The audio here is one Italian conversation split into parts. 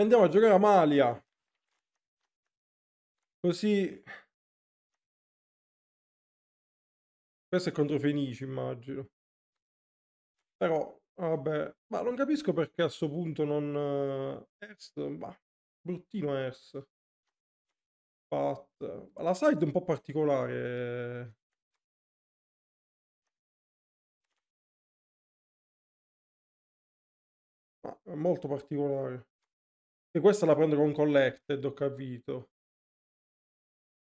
Andiamo a giocare a Malia. Così... Questo è contro Fenici, immagino. Però, vabbè, ma non capisco perché a sto punto non... Ers, bah, bruttino Ers. Pat. La side è un po' particolare. Ma molto particolare. E questa la prendo con Collected, ho capito.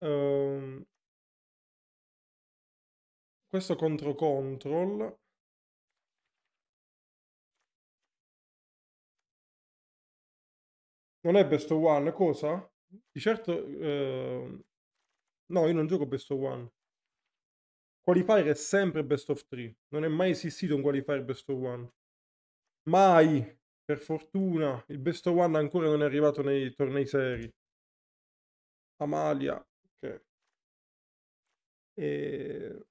Um, questo contro Control. Non è best of one, cosa? Di certo... Uh, no, io non gioco best of one. Qualifier è sempre best of three. Non è mai esistito un qualifier best of one. Mai! Per fortuna, il best of one ancora non è arrivato nei tornei seri. Amalia, ok. E...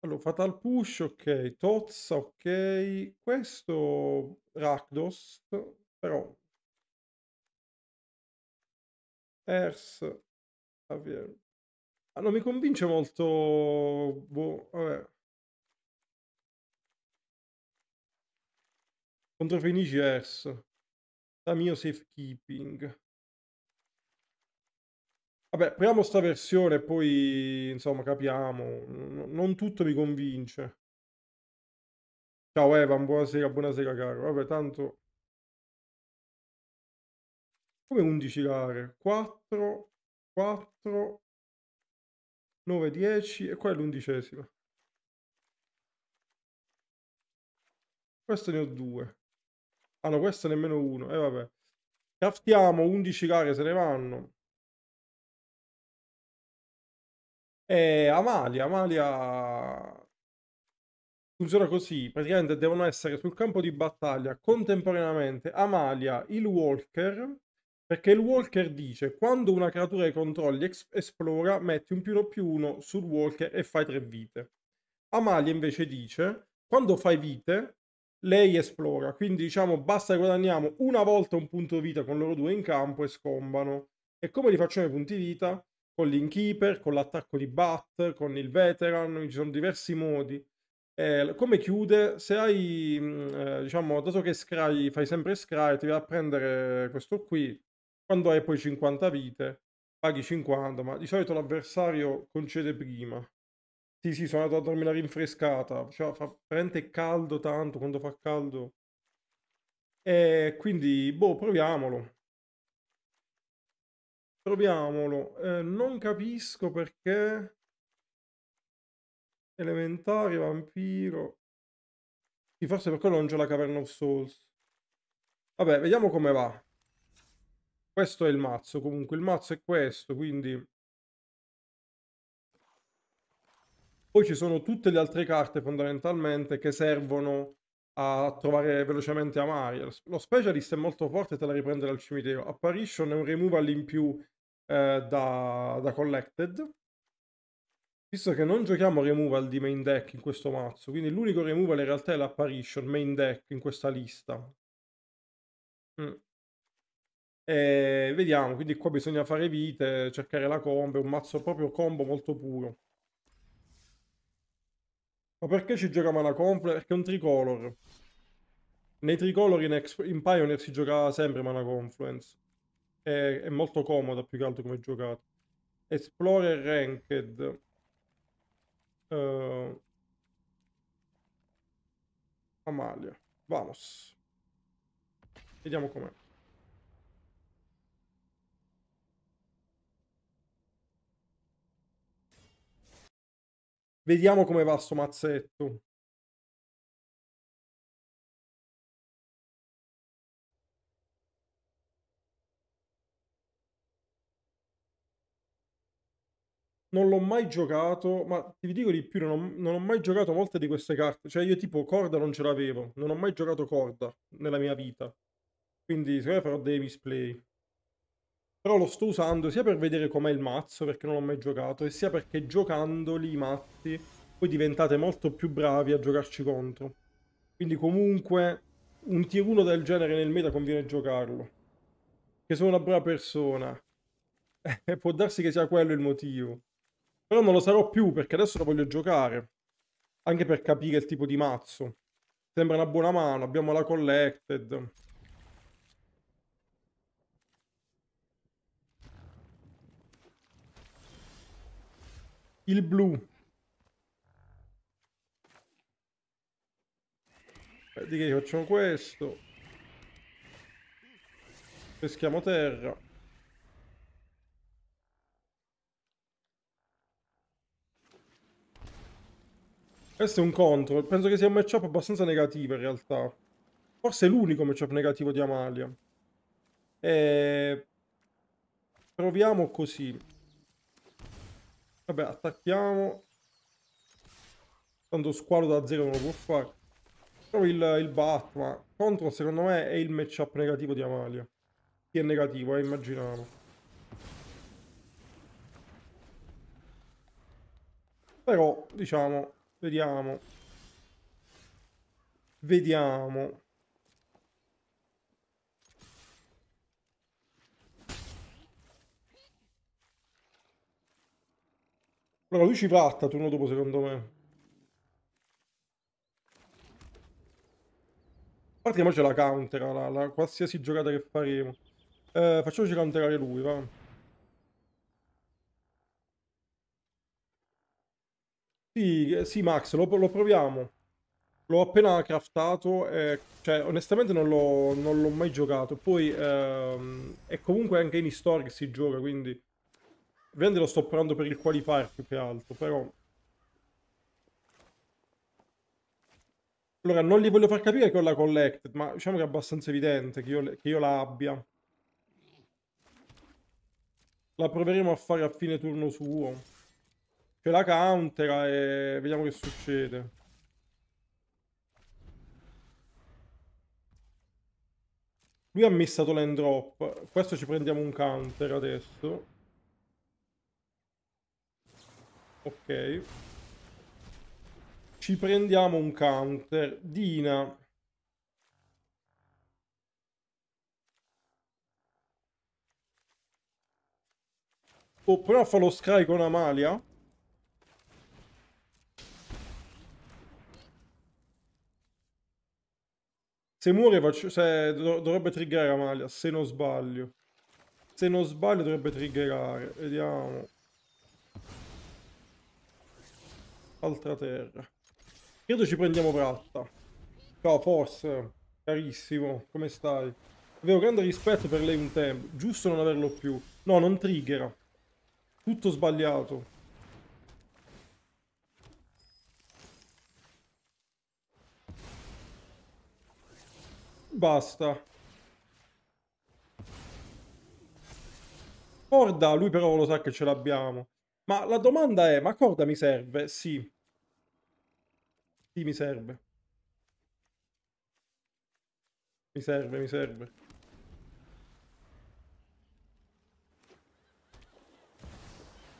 Allora, Fatal Push, ok. Tozza, ok. Questo Rakdos, però... Ers... Javier. Ah, non mi convince molto... Boh, vabbè. Contro Fenici Ers. Da mio safekeeping. Vabbè, proviamo sta versione e poi, insomma, capiamo. non tutto mi convince. Ciao Evan, buonasera, buonasera caro. Vabbè, tanto... Come 11 gare? 4, 4, 9, 10 e qua è l'undicesima. Questo ne ho due. Ah no, questo nemmeno uno. E eh, vabbè. Craftiamo 11 gare, se ne vanno. E Amalia, Amalia funziona così, praticamente devono essere sul campo di battaglia contemporaneamente Amalia, il Walker, perché il Walker dice quando una creatura che controlli esplora metti un più uno più uno sul Walker e fai tre vite. Amalia invece dice quando fai vite lei esplora, quindi diciamo basta che guadagniamo una volta un punto vita con loro due in campo e scombano. E come li facciamo i punti vita? con l'inkeeper, con l'attacco di Bat, con il veteran, ci sono diversi modi. Eh, come chiude? Se hai, mm, eh, diciamo, dato che scry, fai sempre scry, ti vai a prendere questo qui, quando hai poi 50 vite, paghi 50, ma di solito l'avversario concede prima. Sì, sì, sono andato a dormire una rinfrescata, cioè, fa veramente caldo tanto, quando fa caldo. E quindi, boh, proviamolo. Proviamolo. Eh, non capisco perché... Elementare, vampiro... Sì, forse per quello non c'è la Caverna of Souls. Vabbè, vediamo come va. Questo è il mazzo, comunque. Il mazzo è questo, quindi... Poi ci sono tutte le altre carte, fondamentalmente, che servono a trovare velocemente Amaria. Lo specialist è molto forte, te la riprende dal cimitero. Apparition è un removal in più eh, da, da collected. Visto che non giochiamo removal di main deck in questo mazzo, quindi l'unico removal in realtà è l'apparition main deck in questa lista. Mm. E vediamo, quindi qua bisogna fare vite, cercare la combo, è un mazzo proprio combo molto puro. Ma perché ci gioca mana complete? Perché è un tricolor. Nei tricolor in, in Pioneer si giocava sempre mana confluence è, è molto comoda più che altro come giocato. Explorer Ranked. Uh, Amalia. Vamos. Vediamo com'è. Vediamo come va sto mazzetto. non l'ho mai giocato, ma ti dico di più, non ho, non ho, mai giocato molte di queste carte. Cioè io tipo Corda non ce l'avevo, non ho mai giocato Corda nella mia vita. Quindi secondo me farò dei misplay. Però lo sto usando sia per vedere com'è il mazzo, perché non l'ho mai giocato, e sia perché giocandoli i matti poi diventate molto più bravi a giocarci contro. Quindi comunque un tier 1 del genere nel meta conviene giocarlo. che sono una brava persona. Può darsi che sia quello il motivo. Però non lo sarò più perché adesso lo voglio giocare. Anche per capire il tipo di mazzo. Sembra una buona mano, abbiamo la collected. Il blu. Di che facciamo questo. Peschiamo terra. Questo è un contro. Penso che sia un matchup abbastanza negativo in realtà. Forse è l'unico matchup negativo di Amalia. E... Proviamo così. Vabbè, attacchiamo. Tanto squalo da zero non lo può fare. Però il, il Batman contro secondo me è il matchup negativo di Amalia. Chi è negativo, eh, immaginavo. Però, diciamo, vediamo. Vediamo. Allora, lui ci tratta turno dopo, secondo me. A parte che c'è la counter, la, la, qualsiasi giocata che faremo. Eh, facciamoci counterare lui, va. Sì, sì Max, lo, lo proviamo. L'ho appena craftato, e, cioè onestamente non l'ho mai giocato. Poi ehm, è comunque anche in storia che si gioca, quindi... Ovviamente lo sto provando per il qualifier più che altro, però... Allora, non li voglio far capire che ho la collected, ma diciamo che è abbastanza evidente che io, che io la abbia. La proveremo a fare a fine turno suo. C'è la countera e vediamo che succede. Lui ha missato l'end drop. Questo ci prendiamo un counter adesso. Ok. Ci prendiamo un counter. Dina. Oh, prova a fare lo scry con Amalia. Se muore faccio, se, dovrebbe triggerare Amalia, se non sbaglio. Se non sbaglio dovrebbe triggerare. Vediamo. Altra terra. Credo ci prendiamo Pratta. Ciao, Force. Carissimo, come stai? Avevo grande rispetto per lei un tempo. Giusto non averlo più. No, non triggera. Tutto sbagliato. Basta. Corda, lui però lo sa che ce l'abbiamo. Ma la domanda è, ma Corda mi serve? Sì. Sì, mi serve. Mi serve, mi serve.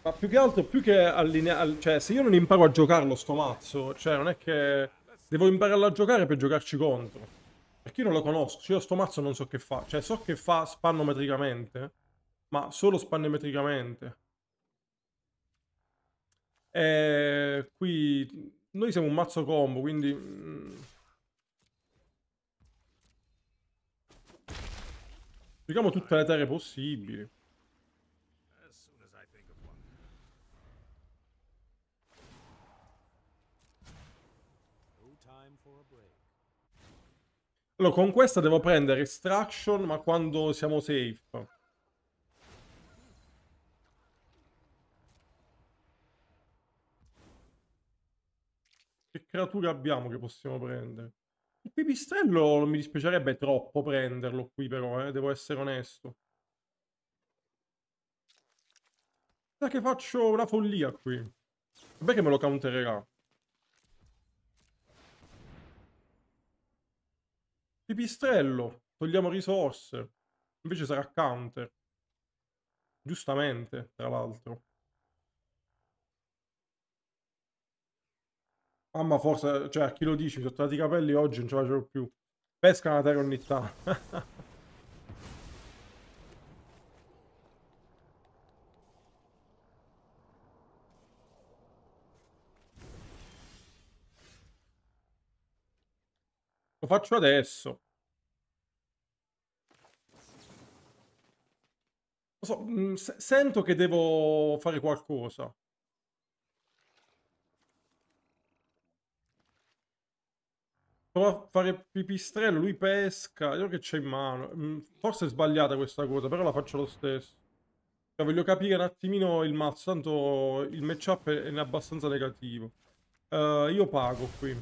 Ma più che altro, più che allineare... Cioè, se io non imparo a giocarlo sto mazzo, cioè, non è che... Devo impararlo a giocare per giocarci contro. Perché io non lo conosco, cioè io sto mazzo non so che fa. Cioè, so che fa spannometricamente, ma solo spannometricamente. E qui noi siamo un mazzo combo, quindi... Mm, giochiamo tutte le terre possibili. Allora, con questa devo prendere extraction, ma quando siamo safe. Creature abbiamo che possiamo prendere? Il pipistrello non mi dispiacerebbe troppo prenderlo qui però, eh, devo essere onesto. Sa che faccio una follia qui. Vabbè che me lo countererà. Pipistrello, togliamo risorse. Invece sarà counter. Giustamente, tra l'altro. Ah, Mamma forse, cioè a chi lo dici, mi sono tornati i capelli oggi, non ce la facevo più. Pesca una terra ogni tanto. Lo faccio adesso. So, mm, sento che devo fare qualcosa. Prova a fare pipistrello, lui pesca, io che c'è in mano. Mm, forse è sbagliata questa cosa, però la faccio lo stesso. Cioè, voglio capire un attimino il mazzo, tanto il matchup è abbastanza negativo. Uh, io pago qui.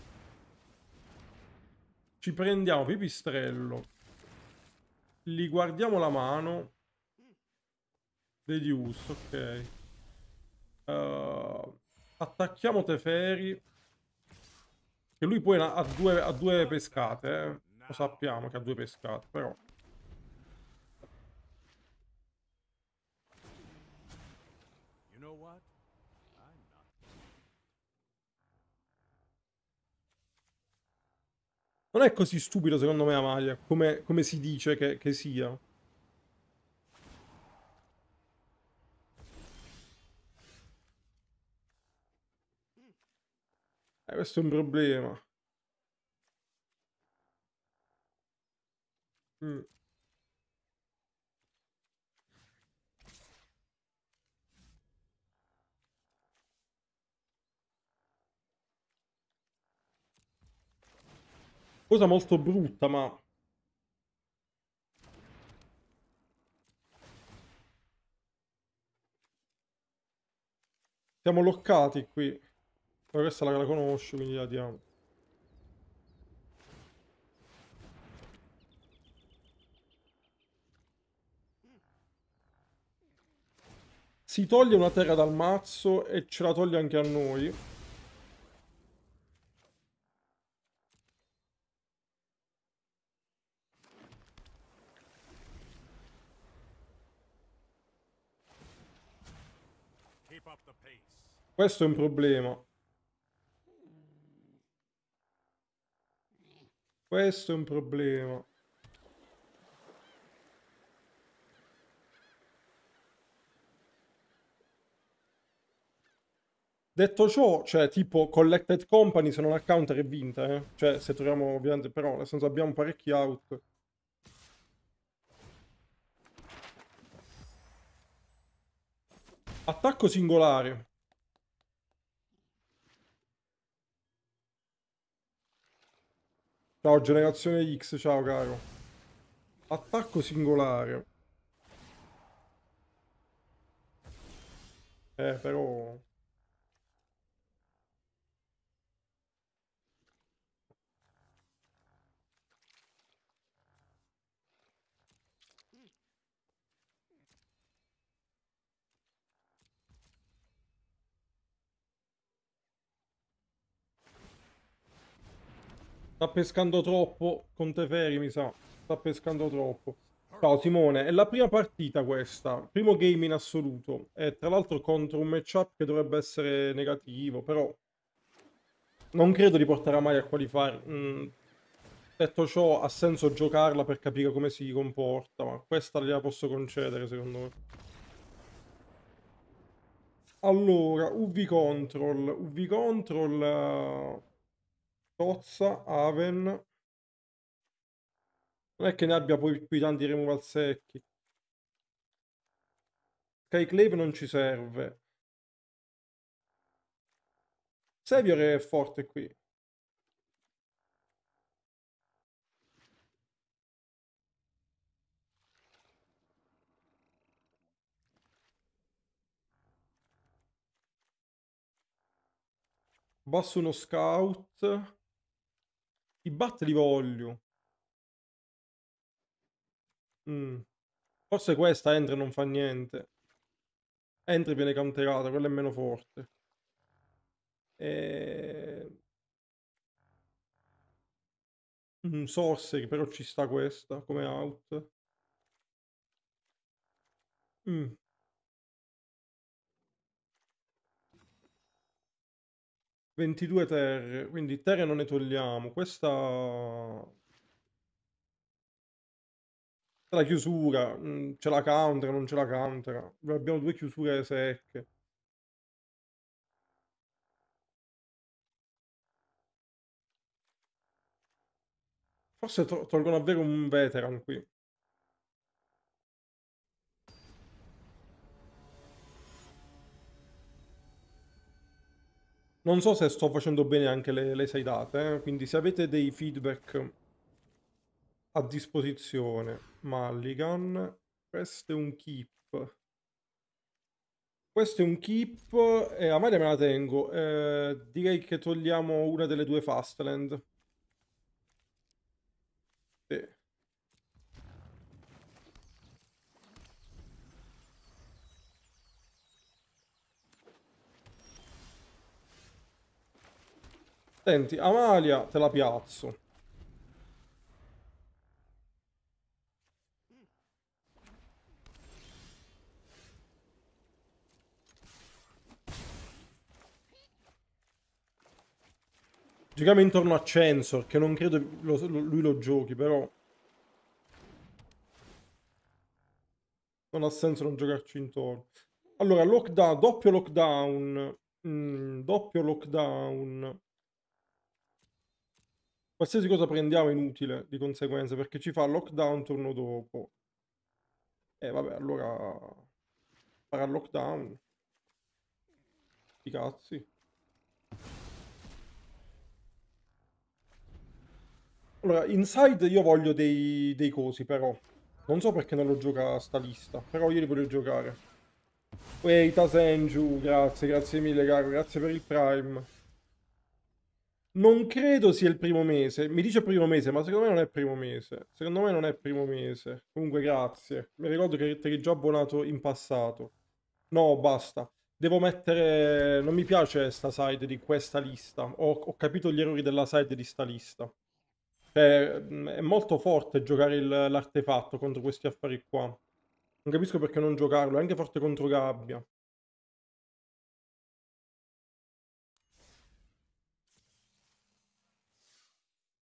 Ci prendiamo pipistrello. Li guardiamo la mano. Dedius, ok. Uh, attacchiamo Teferi. Che lui poi ha due, ha due pescate, eh. Lo sappiamo che ha due pescate, però... Non è così stupido secondo me Amalia, come, come si dice che, che sia. Eh, questo è un problema. Mm. Cosa molto brutta, ma... Siamo loccati qui. Ma questa la, la conosco, quindi la diamo. Si toglie una terra dal mazzo e ce la toglie anche a noi. Questo è un problema. Questo è un problema. Detto ciò, cioè, tipo, Collected Company, se non ha counter è vinta, eh. Cioè, se troviamo, ovviamente, però, nel senso, abbiamo parecchi out. Attacco singolare. Ciao generazione X, ciao caro. Attacco singolare. Eh, però... Sta pescando troppo con Teferi, mi sa. Sta pescando troppo. Ciao Simone, è la prima partita questa, primo game in assoluto. E tra l'altro contro un matchup che dovrebbe essere negativo, però non credo di portare mai a qualifiare. Mm. Detto ciò, ha senso giocarla per capire come si comporta, ma questa gliela posso concedere secondo me. Allora, UV Control. UV Control... Uh... Tozza, Aven. Non è che ne abbia poi più tanti removal secchi. Skyclave non ci serve. Savior è forte qui. Basso uno scout. I bat li voglio. Mm. Forse questa entra non fa niente. Entri viene counterata, quella è meno forte. E... Mm, sorcery, però ci sta questa come out. Mm. 22 terre, quindi terre non ne togliamo. Questa... La chiusura, mm, ce la counter, non ce la counter. Abbiamo due chiusure secche. Forse to tolgono davvero un veteran qui. Non so se sto facendo bene anche le, le date, eh? quindi se avete dei feedback a disposizione, Mulligan, questo è un keep. Questo è un keep e a me me la tengo. Eh, direi che togliamo una delle due Fastland. Sì. Senti, Amalia te la piazzo. Giochiamo intorno a Censor, che non credo lo, lui lo giochi, però... Non ha senso non giocarci intorno. Allora, lockdown, doppio lockdown. Mm, doppio lockdown. Qualsiasi cosa prendiamo è inutile, di conseguenza, perché ci fa lockdown turno dopo. E eh, vabbè, allora... Farà lockdown. I cazzi. Allora, Inside io voglio dei, dei cosi però. Non so perché non lo gioca sta lista, però io li voglio giocare. Ehi, Tasenju, grazie, grazie mille caro, grazie per il Prime. Non credo sia il primo mese, mi dice primo mese, ma secondo me non è primo mese. Secondo me non è primo mese. Comunque grazie. Mi ricordo che eri già abbonato in passato. No, basta. Devo mettere... Non mi piace sta side di questa lista. Ho, ho capito gli errori della side di sta lista. Cioè, mm, è molto forte giocare l'artefatto contro questi affari qua. Non capisco perché non giocarlo, è anche forte contro Gabbia.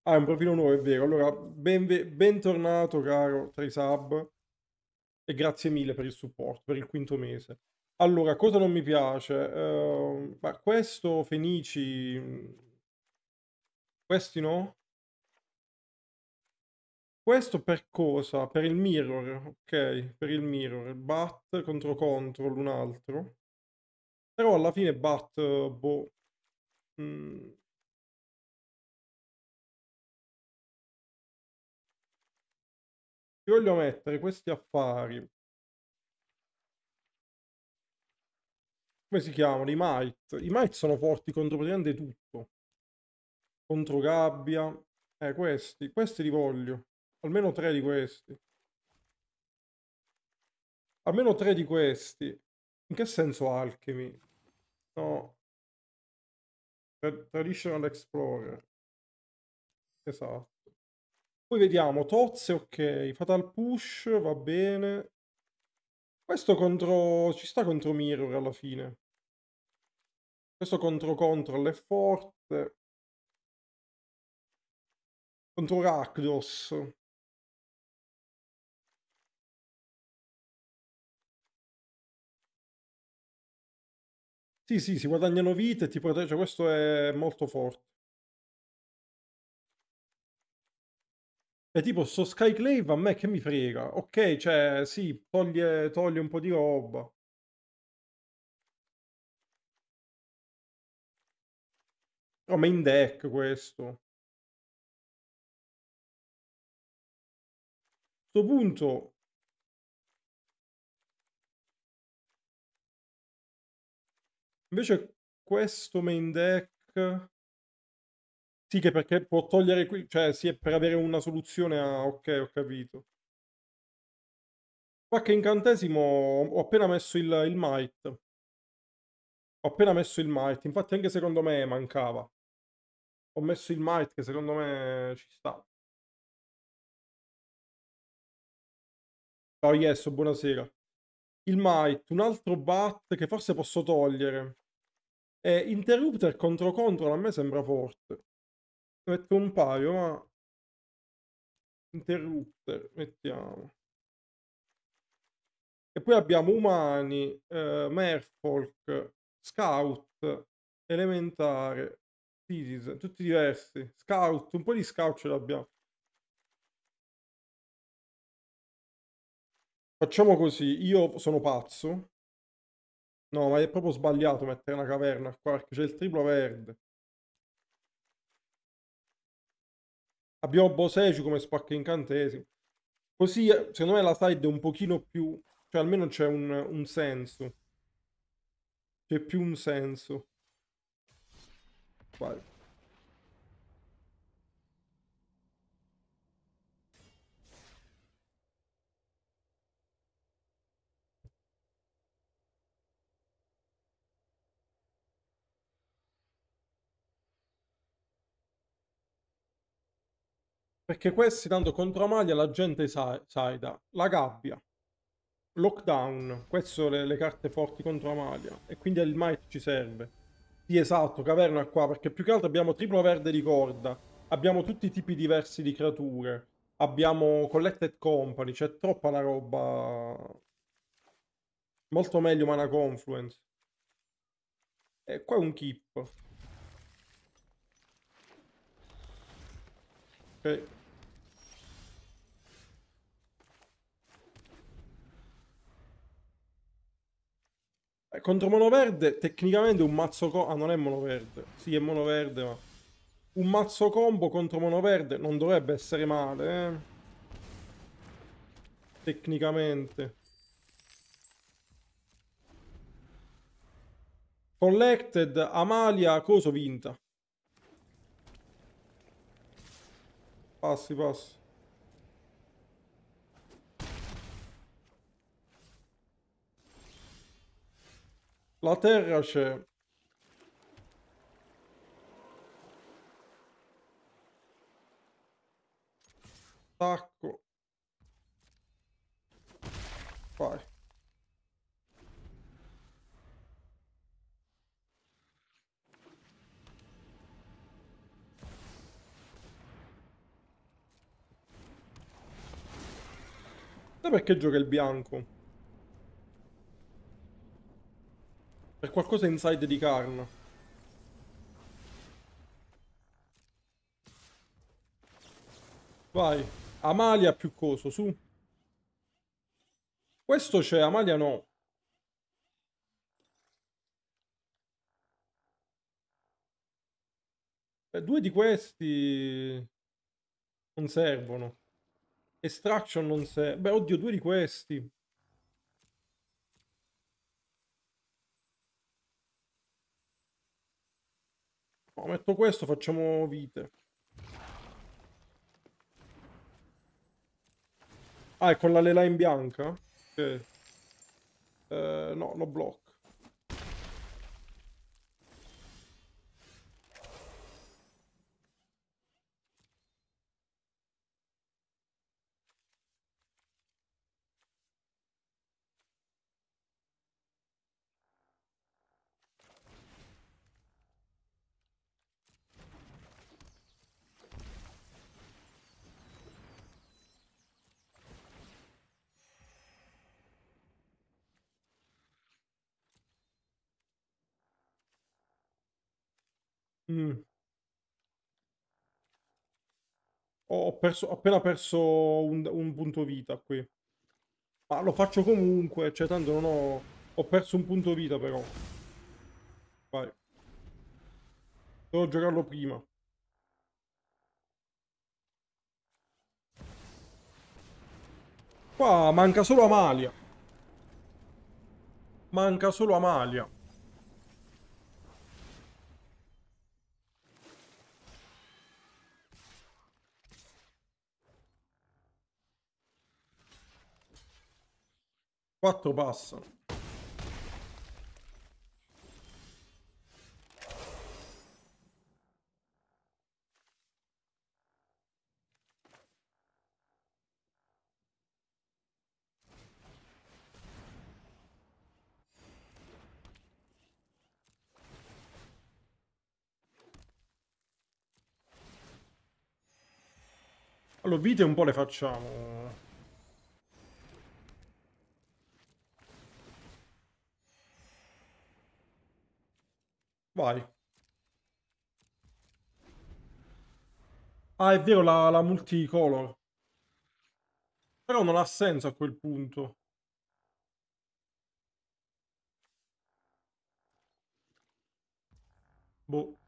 Ah, è un profilo nuovo, è vero. Allora, ben bentornato caro Trisab e grazie mille per il supporto, per il quinto mese. Allora, cosa non mi piace? Uh, ma questo, Fenici... Mm, questi no? Questo per cosa? Per il mirror, ok, per il mirror. Bat contro control, un altro. Però alla fine bat, boh... Mm. Ti voglio mettere questi affari. Come si chiamano? I might. I might sono forti contro praticamente tutto. Contro gabbia. Eh, questi. Questi li voglio. Almeno tre di questi. Almeno tre di questi. In che senso Alchemy? No. Traditional Explorer. Esatto. Poi vediamo, Tozze, ok. Fatal Push, va bene. Questo contro... ci sta contro Mirror alla fine. Questo contro Control è forte. Contro Rakdos. Sì, sì, si guadagnano vite e ti protegge, questo è molto forte. E tipo, sto Skyclave a me che mi frega? Ok, cioè, sì, toglie, toglie un po' di roba. Però main deck questo. A questo punto Invece questo main deck... Sì, che perché può togliere qui... Cioè, sì, è per avere una soluzione a... Ok, ho capito. Qualche incantesimo... Ho appena messo il, il might. Ho appena messo il might. Infatti anche secondo me mancava. Ho messo il might che secondo me ci sta. Oh yes, buonasera. Il might, un altro bat che forse posso togliere. E Interrupter contro Control a me sembra forte metto un paio, ma... Interrupter, mettiamo. E poi abbiamo umani, eh, merfolk, scout, elementare, citizen, tutti diversi. Scout, un po' di scout ce l'abbiamo. Facciamo così, io sono pazzo. No, ma è proprio sbagliato mettere una caverna qua, perché c'è il triplo verde. Abbiamo Boseju come spacca incantesimo. Così, eh, secondo me, la side è un pochino più... Cioè, almeno c'è un, un senso. C'è più un senso. Vai. Perché questi tanto contro Amalia la gente sa saida. La gabbia. Lockdown. Queste sono le, le, carte forti contro Amalia. E quindi il might ci serve. Sì, esatto, caverna qua. Perché più che altro abbiamo triplo verde di corda. Abbiamo tutti i tipi diversi di creature. Abbiamo Collected Company. C'è troppa la roba... Molto meglio Mana Confluence. E qua è un keep. Ok. Contro mono verde, tecnicamente un mazzo combo... Ah, non è mono verde. Sì, è mono verde, ma... Un mazzo combo contro mono verde non dovrebbe essere male, eh? Tecnicamente. Collected, Amalia, coso vinta. Passi, passi. La terra c'è. Tacco. Vai. Perché gioca il bianco? Per qualcosa inside di Karn. Vai. Amalia più coso, su. Questo c'è, Amalia no. Eh, due di questi non servono. Extraction non serve. Beh, oddio, due di questi. No, metto questo, facciamo vite. Ah, è con la lela in bianca? Ok. Eh, no, lo blocco. Mm. Ho, perso, ho appena perso un, un, punto vita qui. Ma lo faccio comunque, cioè tanto non ho... Ho perso un punto vita però. Vai. Devo giocarlo prima. Qua manca solo Amalia. Manca solo Amalia. Quattro passano. Allora, vite un po' le facciamo. Vai. Ah, è vero, la, la multicolor. Però non ha senso a quel punto. Boh.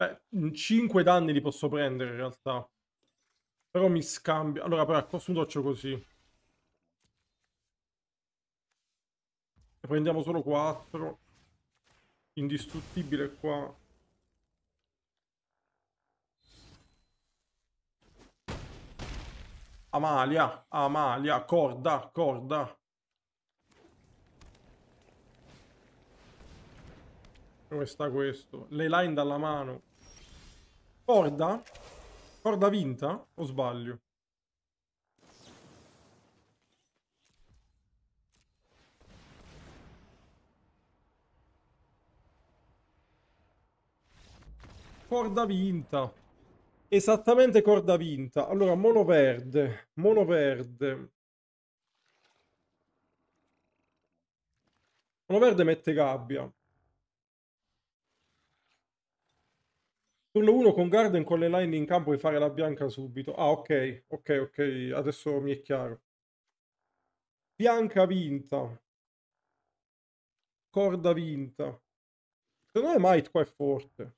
Beh, 5 danni li posso prendere in realtà. Però mi scambio. Allora, però questo punto faccio così. Ne prendiamo solo 4. Indistruttibile qua. Amalia, Amalia, corda, corda. Dove sta questo? Le line dalla mano. Corda? Corda vinta? O sbaglio? Corda vinta. Esattamente corda vinta. Allora, mono verde. Mono verde. Mono verde mette gabbia. Turno 1 con Garden con le line in campo e fare la bianca subito. Ah, ok, ok, ok, adesso mi è chiaro. Bianca vinta. Corda vinta. Secondo me Might qua è forte.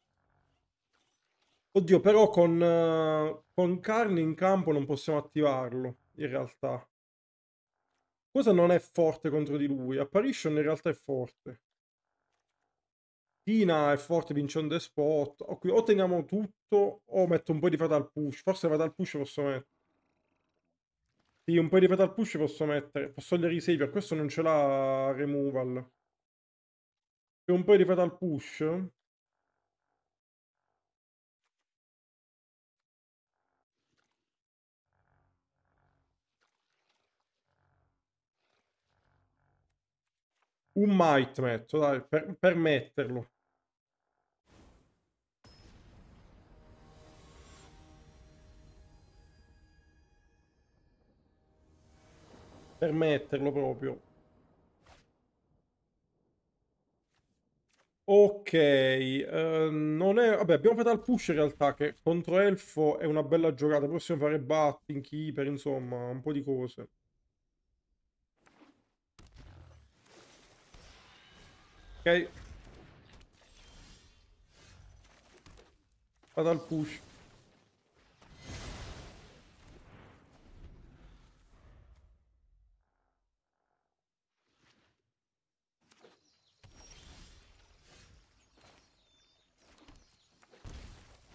Oddio, però con, uh, con carne in campo non possiamo attivarlo, in realtà. Cosa non è forte contro di lui? Apparition in realtà è forte. Tina è forte, vince on the spot. O, o teniamo tutto o metto un po' di fatal push. Forse fatal push posso mettere. Sì, un po' di fatal push posso mettere. Posso togliere i savior. Questo non ce l'ha removal. E un po' di fatal push. Un might metto, dai, per, per metterlo. Per metterlo proprio. Ok, uh, non è... Vabbè, abbiamo fatto al push in realtà, che contro Elfo è una bella giocata. Possiamo fare batting, keeper, insomma, un po' di cose. Ok. Vado al push.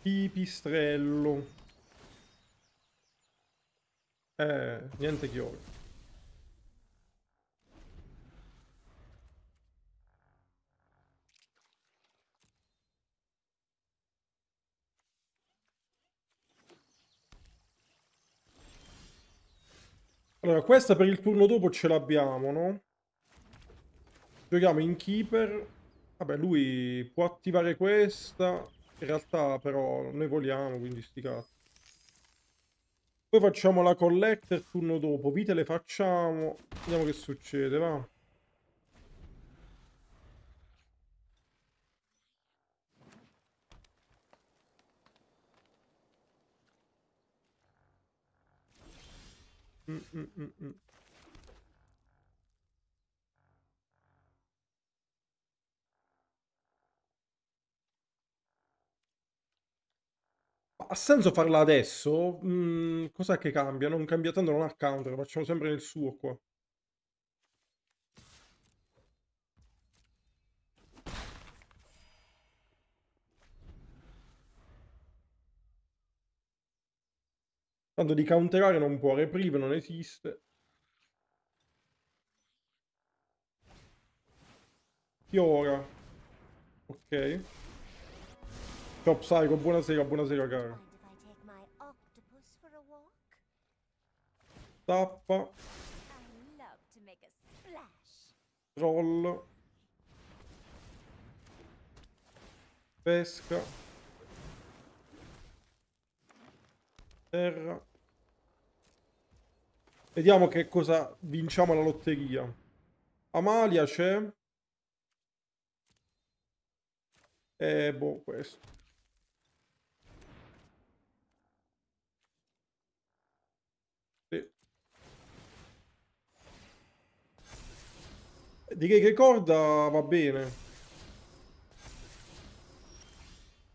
Pipistrello. Eh, niente chiove. Allora, questa per il turno dopo ce l'abbiamo, no? Giochiamo in keeper. Vabbè, lui può attivare questa. In realtà, però, noi voliamo, quindi sti cazzi. Poi facciamo la collector turno dopo. Vite le facciamo. Vediamo che succede, va. Mm, mm, mm, ha senso farla adesso? Mm, cos'è che cambia? Non cambia tanto, non ha counter, facciamo sempre nel suo qua. Tanto di counterare non può, reprieve non esiste. Fiora. Ok. Ciao Psycho, buonasera, buonasera caro. Tappa. Troll. Pesca. Terra. Vediamo che cosa vinciamo alla lotteria. Amalia c'è. E boh, questo. Sì. Direi che corda va bene.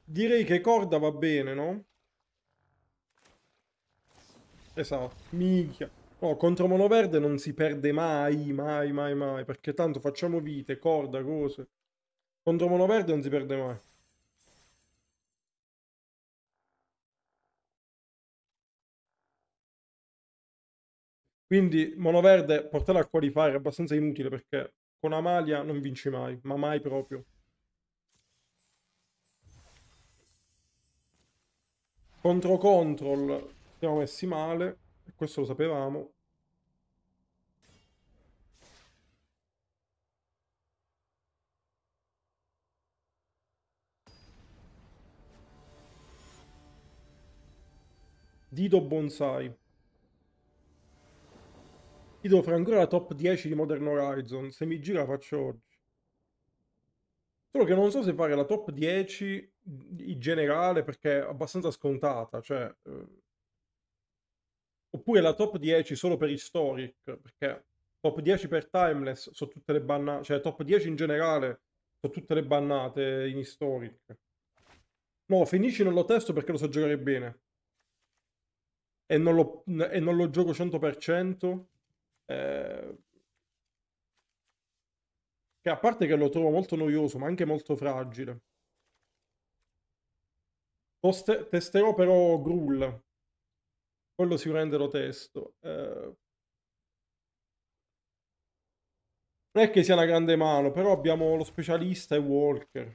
Direi che corda va bene, no? Esatto, minchia. No, contro Monoverde non si perde mai, mai, mai, mai, perché tanto facciamo vite, corda, cose. Contro Monoverde non si perde mai. Quindi Monoverde portarla a qualifier è abbastanza inutile perché con Amalia non vinci mai, ma mai proprio. Contro Control siamo messi male, e questo lo sapevamo. Dido Bonsai. Io devo fare ancora la top 10 di Modern Horizon. Se mi gira faccio oggi. Solo che non so se fare la top 10 in generale perché è abbastanza scontata. Cioè, eh, oppure la top 10 solo per historic. Perché top 10 per timeless sono tutte le bannate. Cioè, top 10 in generale sono tutte le bannate in historic. No, finisci non lo testo perché lo so giocare bene. E non lo, e non lo gioco 100%. Eh, che a parte che lo trovo molto noioso, ma anche molto fragile. Poste testerò però Gruul. Quello sicuramente lo testo. Eh, non è che sia una grande mano, però abbiamo lo specialista e Walker.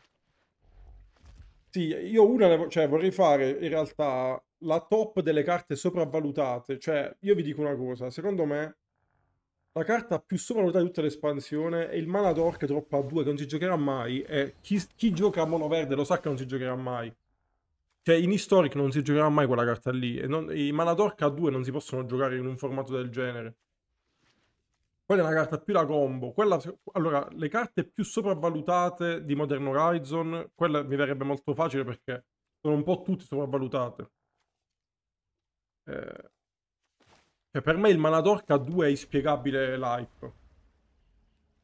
Sì, io una, cioè vorrei fare in realtà la top delle carte sopravvalutate. Cioè, io vi dico una cosa, secondo me la carta più sopravvalutata di tutta l'espansione è il Mana Dork troppo a 2 che non si giocherà mai e chi, chi gioca a mono verde lo sa che non si giocherà mai. Cioè in Historic non si giocherà mai quella carta lì non, i Mana Dork a 2 non si possono giocare in un formato del genere. Quella è una carta più da combo. Quella, allora, le carte più sopravvalutate di Modern Horizon, quella mi verrebbe molto facile perché sono un po' tutte sopravvalutate. Eh, cioè, per me il Manadork a 2 è inspiegabile l'hype.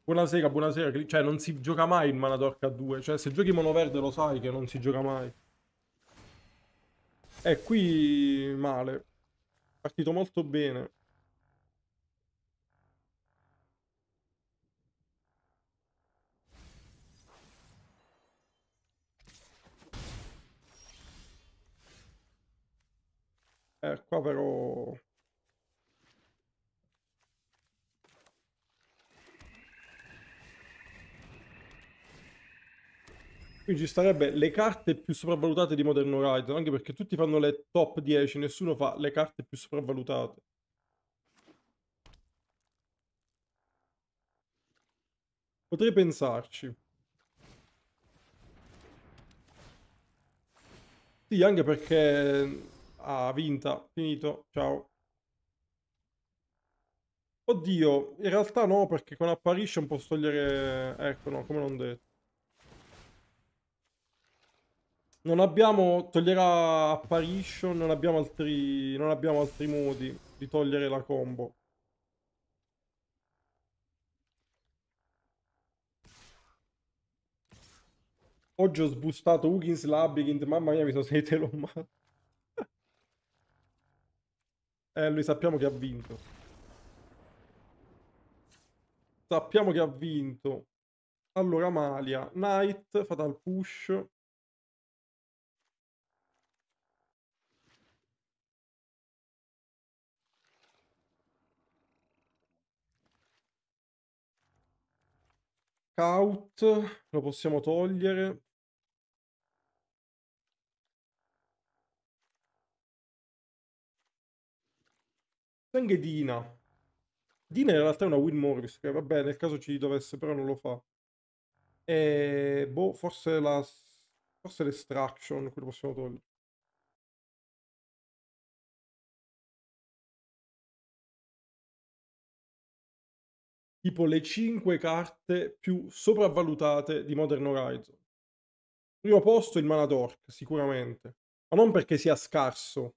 Buonasera, buonasera. Cioè, non si gioca mai il Manadork a 2. Cioè, se giochi mono verde lo sai che non si gioca mai. E qui male. Partito molto bene. Eh, qua però... Quindi ci starebbe le carte più sopravvalutate di Modern Horizon, anche perché tutti fanno le top 10, nessuno fa le carte più sopravvalutate. Potrei pensarci. Sì, anche perché... Ah, vinta, finito, ciao. Oddio, in realtà no, perché con Apparition posso togliere... Ecco, no, come non detto. Non abbiamo, toglierà apparition, non abbiamo altri, non abbiamo altri modi di togliere la combo. Oggi ho sbustato Hugins Labyrinth, mamma mia mi sono sentito lo male. Eh, lui sappiamo che ha vinto. Sappiamo che ha vinto. Allora, Malia, Knight, Fatal Push. Scout, lo possiamo togliere. Anche Dina. Dina in realtà è una Win Morris, che vabbè, nel caso ci dovesse, però non lo fa. E boh, forse la... Forse l'Extraction, quello possiamo togliere. Tipo le 5 carte più sopravvalutate di Modern Horizon. Primo posto il mana dork, sicuramente. Ma non perché sia scarso,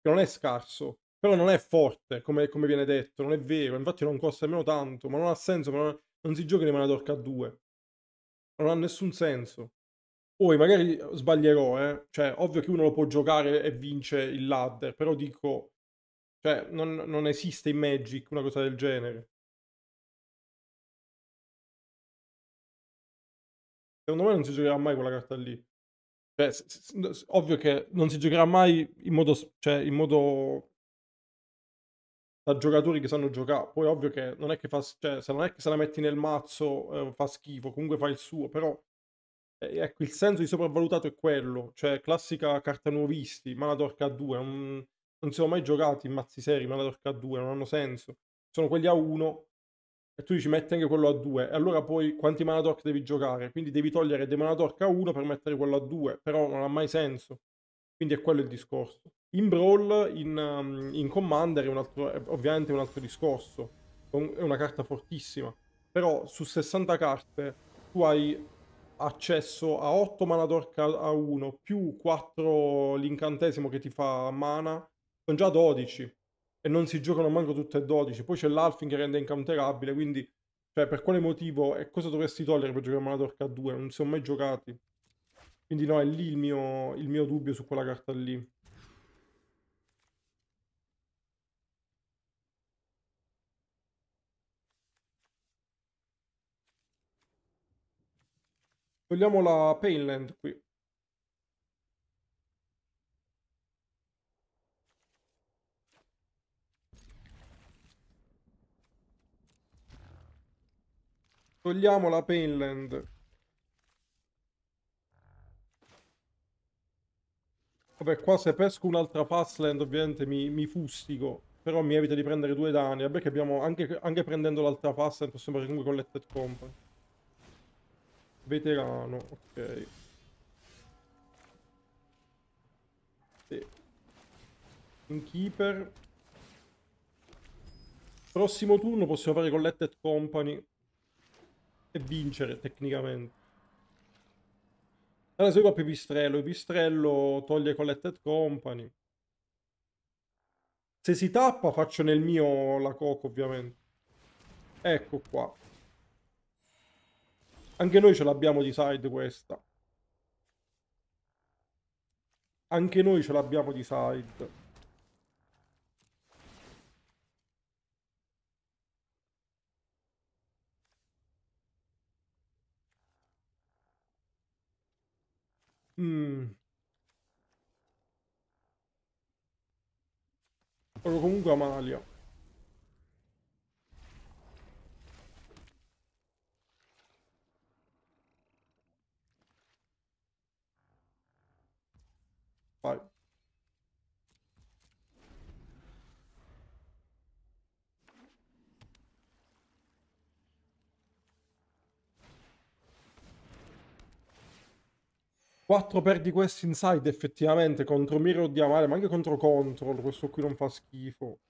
che non è scarso, però non è forte, come, come viene detto, non è vero, infatti non costa nemmeno tanto, ma non ha senso, non, non si gioca di mana dork a 2. Non ha nessun senso. Poi magari sbaglierò, eh. Cioè, ovvio che uno lo può giocare e vince il ladder, però dico... Cioè, non, non esiste in Magic una cosa del genere. Secondo me non si giocherà mai quella carta lì. Cioè, ovvio che non si giocherà mai in modo, cioè, in modo da giocatori che sanno giocare. Poi ovvio che non è che fa, cioè, se non è che se la metti nel mazzo eh, fa schifo, comunque fa il suo, però eh, ecco, il senso di sopravvalutato è quello, cioè classica carta nuovisti, mana d'orca 2, non, non si sono mai giocati in mazzi seri, mana d'orca 2, non hanno senso. Sono quelli a 1 e tu dici metti anche quello a 2 e allora poi quanti mana d'orca devi giocare? Quindi devi togliere dei mana d'orca a 1 per mettere quello a 2, però non ha mai senso. Quindi è quello il discorso. In Brawl, in, um, in Commander è, un altro, è ovviamente un altro discorso, è una carta fortissima, però su 60 carte tu hai accesso a 8 mana d'orca a 1 più 4 l'incantesimo che ti fa mana, sono già 12 e non si giocano manco tutte e 12. Poi c'è l'Alfin che rende incounterabile, quindi cioè, per quale motivo e cosa dovresti togliere per giocare mana d'orca a 2? Non si sono mai giocati. Quindi no, è lì il mio, il mio dubbio su quella carta lì. Togliamo la Painland qui. Togliamo la Painland. Vabbè, qua se pesco un'altra Fastland ovviamente mi, mi, fustigo. Però mi evita di prendere due danni. Vabbè che abbiamo, anche, anche prendendo l'altra Fastland possiamo comunque Collected Company. Veterano, ok. Sì. Keeper. Prossimo turno possiamo fare Collected Company e vincere tecnicamente. Allora seguo Pipistrello. Pipistrello toglie Collected Company. Se si tappa faccio nel mio la coco ovviamente. Ecco qua. Anche noi ce l'abbiamo di side questa. Anche noi ce l'abbiamo di side. Mm. Proprio comunque Amalia. Vai. 4 perdi questi inside effettivamente contro Mirror di Amare, ma anche contro Control, questo qui non fa schifo.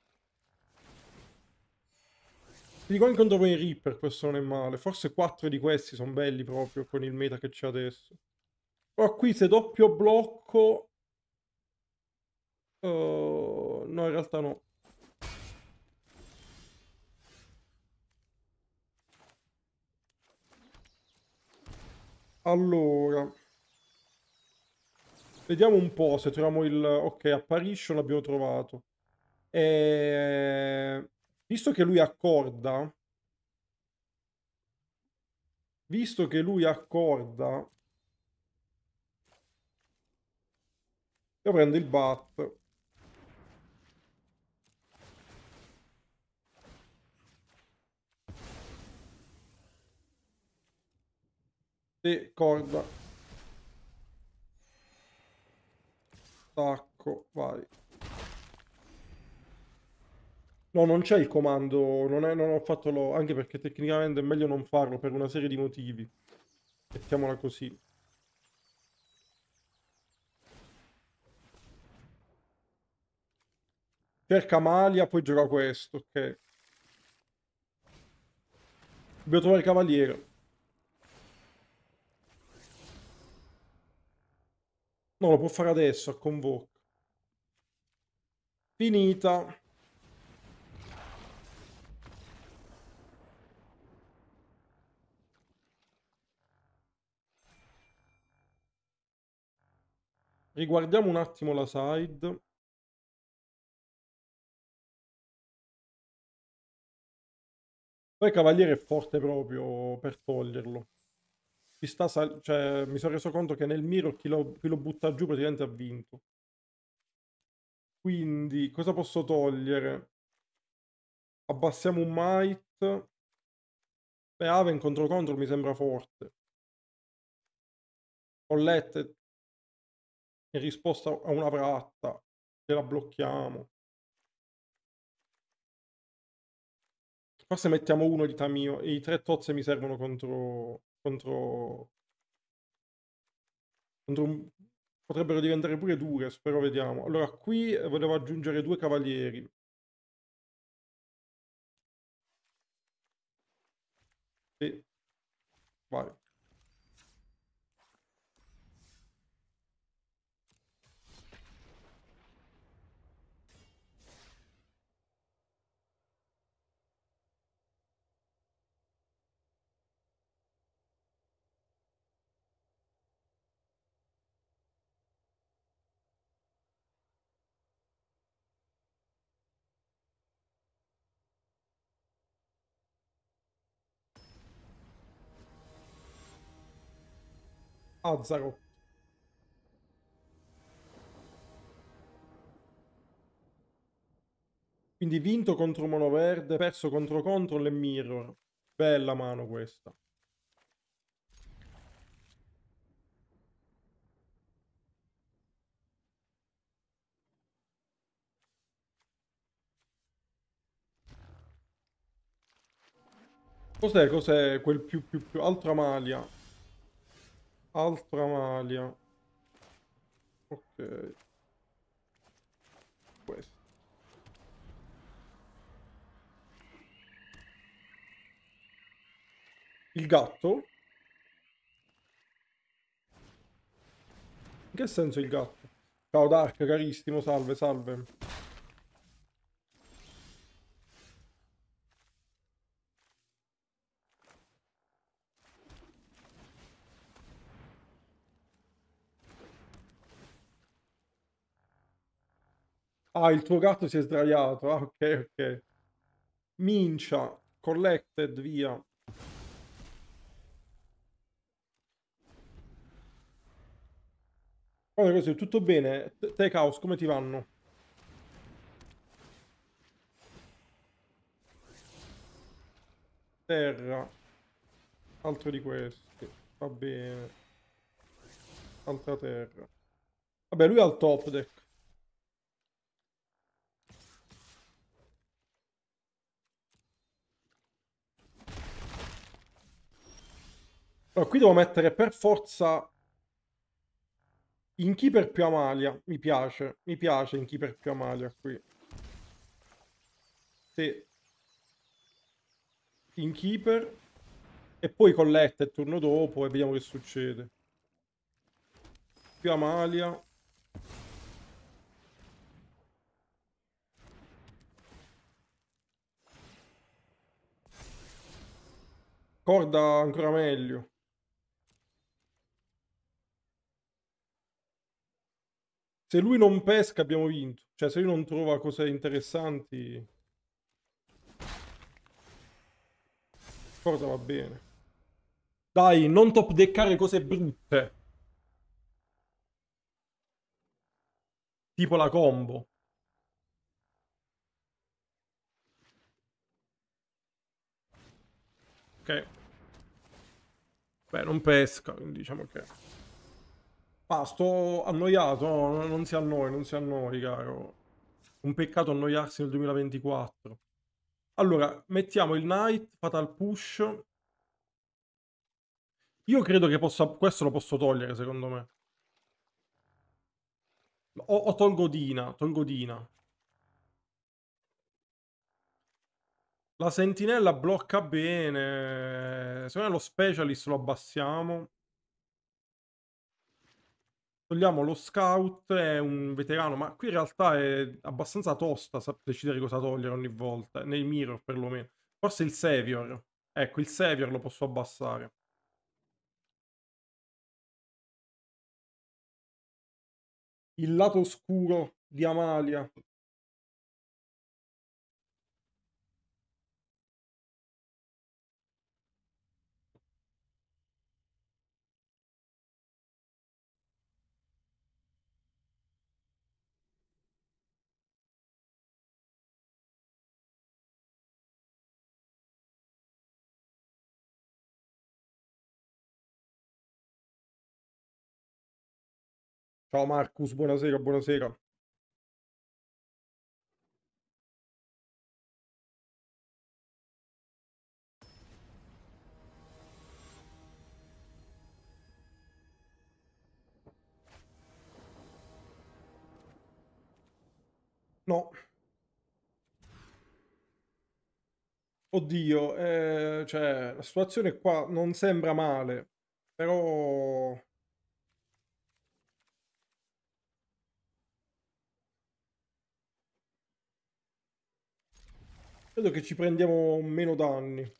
Ti dico anche contro i Reaper, questo non è male. Forse 4 di questi sono belli proprio con il meta che c'è adesso. Però qui se doppio blocco... Uh, no, in realtà no. Allora... Vediamo un po' se troviamo il... Ok, apparition l'abbiamo trovato. E... Visto che lui accorda... Visto che lui accorda... Io prendo il bat. E corda. Attacco, vai. No, non c'è il comando, non, è, non ho fatto lo... Anche perché tecnicamente è meglio non farlo per una serie di motivi. Mettiamola così. Cerca Malia, poi gioca questo, ok. Dobbiamo trovare Cavaliere. No, lo può fare adesso a convoke. Finita. Riguardiamo un attimo la side. Poi Cavaliere è forte proprio per toglierlo. Ci sta cioè, mi sono reso conto che nel mirror chi lo, chi lo butta giù praticamente ha vinto. Quindi, cosa posso togliere? Abbassiamo un might. Beh, Aven contro contro mi sembra forte. Collette in risposta a una pratta. E la blocchiamo. Forse mettiamo uno di Tamio e i tre tozze mi servono contro... contro... contro un... Potrebbero diventare pure dure, spero vediamo. Allora, qui volevo aggiungere due cavalieri. Azzaro. Quindi vinto contro mono verde, perso contro control e mirror. Bella mano questa. Cos'è? Cos'è quel più più più? Altra maglia. Altra maglia. Ok. Questo. Il gatto? In che senso il gatto? Ciao Dark, carissimo, salve, salve. Ah, il tuo gatto si è sdraiato. Ah, ok, ok. Mincia. Collected, via. Guarda così, tutto bene. Te, Caos, come ti vanno? Terra. Altro di questi. Va bene. Altra terra. Vabbè, lui ha il top deck. Allora, qui devo mettere per forza in keeper più Amalia. Mi piace, mi piace in keeper più Amalia qui. Sì. In keeper. E poi colletta il turno dopo e vediamo che succede. Più Amalia. Corda ancora meglio. Se lui non pesca abbiamo vinto. Cioè se lui non trova cose interessanti... Cosa va bene. Dai, non top deccare cose brutte. Tipo la combo. Ok. Beh, non pesca, quindi diciamo che... Ah, sto annoiato, no, non si annoi, non si annoi, caro. Un peccato annoiarsi nel 2024. Allora, mettiamo il Knight, Fatal Push. Io credo che possa... Questo lo posso togliere, secondo me. O, o tolgo Dina, tolgo Dina. La sentinella blocca bene. Secondo me lo specialist lo abbassiamo. Togliamo lo scout, è un veterano, ma qui in realtà è abbastanza tosta decidere cosa togliere ogni volta, nei mirror perlomeno. Forse il Savior. Ecco, il Savior lo posso abbassare. Il lato oscuro di Amalia. Ciao Marcus, buonasera, buonasera. No. Oddio, eh, cioè, la situazione qua non sembra male, però... Credo che ci prendiamo meno danni.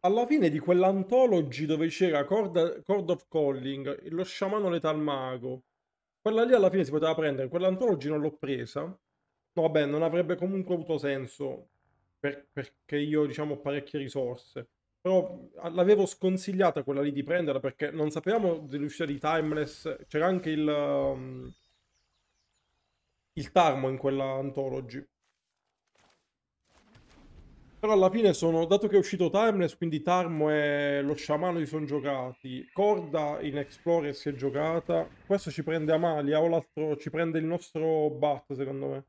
Alla fine di quell'antology dove c'era Cord, Cord of Calling, lo sciamano letal mago, quella lì alla fine si poteva prendere, quell'antology non l'ho presa. No, vabbè, non avrebbe comunque avuto senso per, perché io diciamo ho parecchie risorse. Però l'avevo sconsigliata quella lì di prenderla perché non sapevamo dell'uscita di Timeless. C'era anche il, um, il Tarmo in quella Anthology. Però alla fine sono, dato che è uscito Timeless, quindi Tarmo e lo sciamano si sono giocati, Corda in Explorer si è giocata, questo ci prende Amalia o l'altro ci prende il nostro Bat secondo me.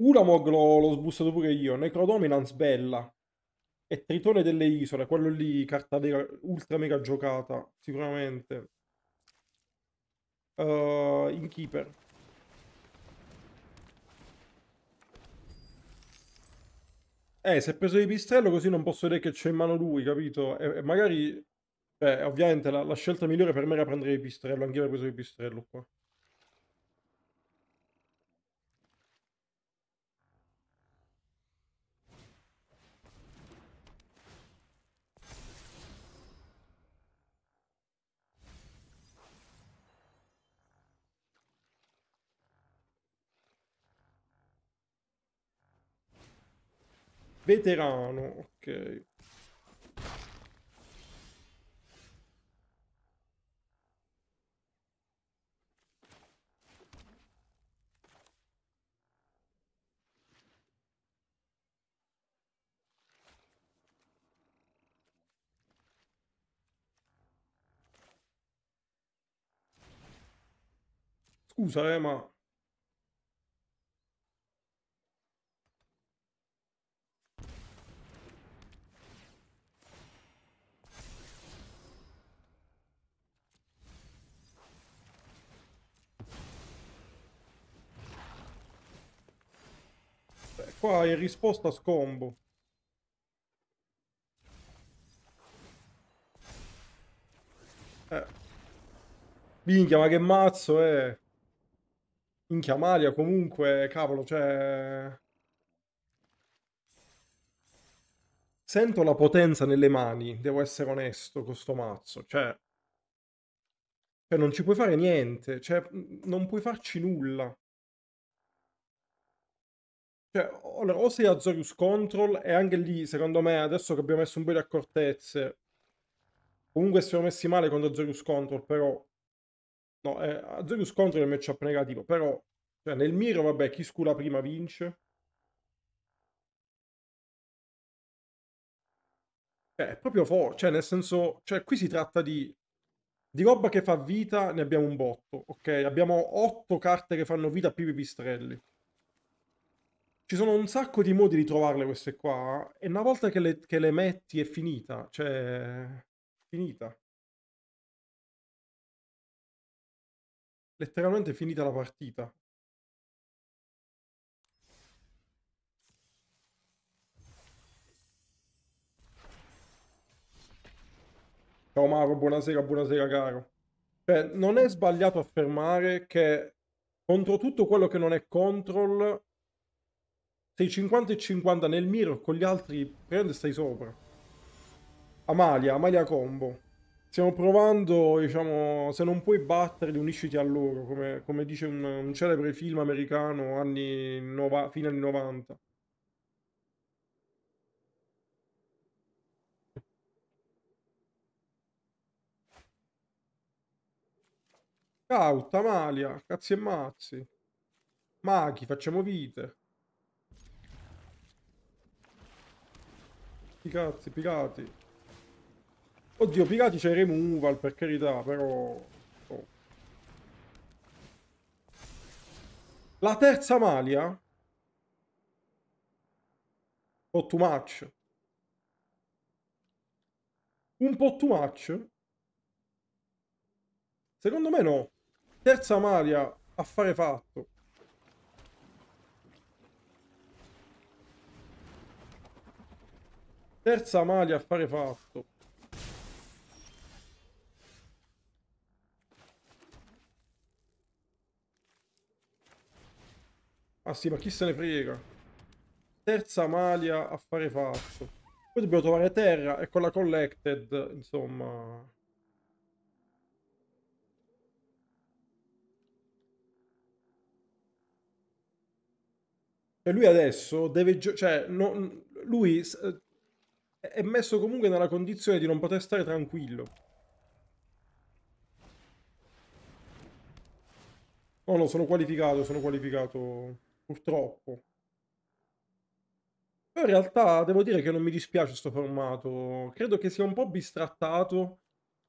Ulamog l'ho, l'ho sbussato pure io. Necrodominance bella. E Tritone delle isole, quello lì, carta vera, ultra mega giocata, sicuramente. Uh, Keeper. Eh, si è preso di pistello così non posso dire che c'è in mano lui, capito? E, e magari... Beh, ovviamente la, la, scelta migliore per me era prendere il pistrello, anche io avrei preso il pistrello qua. Veterano, ok. Scusa, eh, ma Qua in risposta scombo. Eh. Minchia, ma che mazzo è? Minchia, Malia comunque, cavolo, cioè... Sento la potenza nelle mani, devo essere onesto con sto mazzo, cioè... Cioè, non ci puoi fare niente, cioè, non puoi farci nulla. Cioè, o sei Azorius Control e anche lì, secondo me, adesso che abbiamo messo un po' di accortezze, comunque siamo messi male con Azorius Control, però... No, eh, Azorius Control è il matchup negativo, però... Cioè, nel Miro, vabbè, chi scula prima vince. Cioè, è proprio forte, cioè, nel senso... Cioè, qui si tratta di... Di roba che fa vita ne abbiamo un botto, ok? Abbiamo otto carte che fanno vita più pipistrelli. Ci sono un sacco di modi di trovarle queste qua e una volta che le, che le metti è finita, cioè finita. Letteralmente è finita la partita. Ciao Maro, buonasera, buonasera caro. Cioè, non è sbagliato affermare che contro tutto quello che non è control sei 50 e 50 nel mirror con gli altri, prende stai sopra. Amalia, Amalia combo. Stiamo provando, diciamo, se non puoi batterli, unisciti a loro, come, come dice un, un, celebre film americano anni nova, fine anni 90. Ciao, Tamalia, cazzi e mazzi. Maghi, facciamo vite. Picazzi, pirati. Oddio, pirati c'è removal, per carità, però... Oh. La terza malia? Po' too much. Un po' too much? Secondo me no. Terza malia, affare fatto. Terza maglia, affare fatto. Ah sì, ma chi se ne frega? Terza maglia, affare fatto. Poi dobbiamo trovare terra e con la collected, insomma... E lui adesso deve... Cioè, no, lui è messo comunque nella condizione di non poter stare tranquillo. No, no, sono qualificato, sono qualificato purtroppo. Però in realtà devo dire che non mi dispiace questo formato. Credo che sia un po' bistrattato.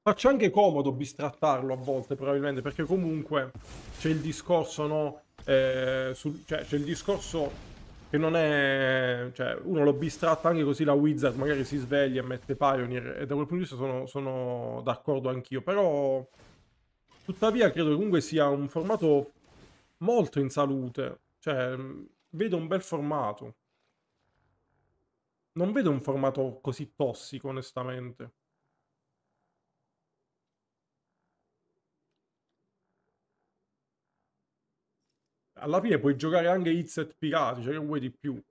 Faccio anche comodo bistrattarlo a volte, probabilmente, perché comunque c'è il discorso, no? Eh, sul, cioè, c'è il discorso che non è... Cioè, uno lo bistratta anche così la Wizard magari si sveglia e mette Pioneer e da quel punto di vista sono, sono d'accordo anch'io, però tuttavia credo che comunque sia un formato molto in salute, cioè vedo un bel formato. Non vedo un formato così tossico, onestamente. Alla fine puoi giocare anche Hit pirati, cioè che vuoi di più?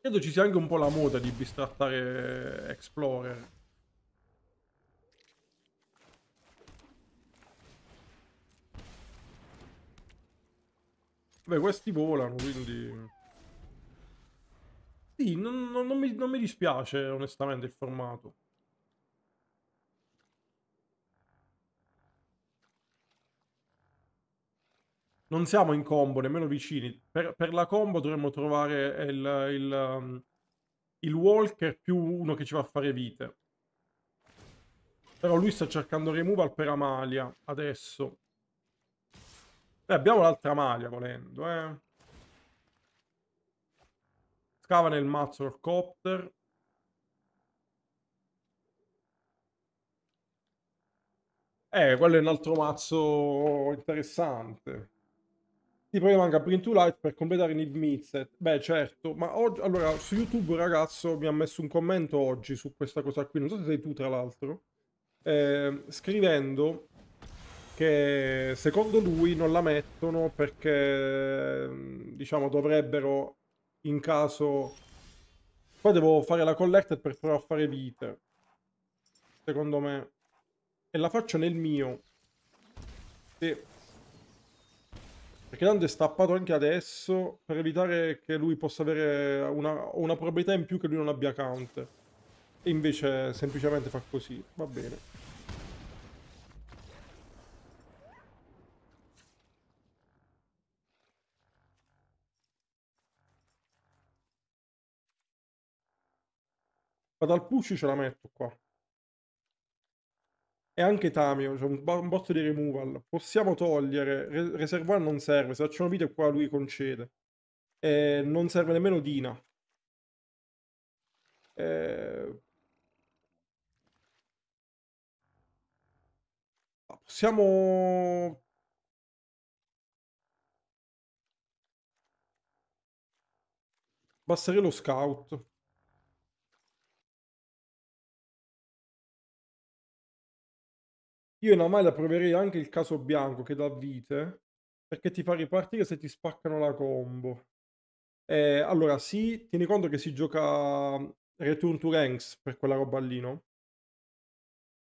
Credo ci sia anche un po' la moda di bistrattare Explorer. Beh, questi volano, quindi... Sì, non, non, non, mi, non mi dispiace onestamente il formato. Non siamo in combo, nemmeno vicini. Per, per la combo dovremmo trovare il, il, um, il, Walker più uno che ci va a fare vite. Però lui sta cercando removal per Amalia, adesso. Eh, abbiamo l'altra Amalia, volendo, eh. Scava nel mazzo il copter. Eh, quello è un altro mazzo interessante. Ti poi manca Bring to Light per completare Need Midset. Beh, certo, ma oggi, allora, su YouTube un ragazzo mi ha messo un commento oggi su questa cosa qui, non so se sei tu tra l'altro, eh, scrivendo che secondo lui non la mettono perché, diciamo, dovrebbero, in caso... Poi devo fare la collected per provare a fare vite, secondo me. E la faccio nel mio. Sì. Perché tanto è stappato anche adesso per evitare che lui possa avere una, una probabilità in più che lui non abbia count. E invece semplicemente fa così. Va bene. Vado al push ce la metto qua. E anche Tamio, c'è un, un botto di removal. Possiamo togliere, Re Reservoir non serve, se facciamo video qua lui concede. E non serve nemmeno Dina. Eh... Possiamo... Basterebbe lo scout. Io in Amalia proverei anche il caso bianco che dà vite, perché ti fa ripartire se ti spaccano la combo. Eh, allora, sì, tieni conto che si gioca Return to Ranks per quella roba lì, no?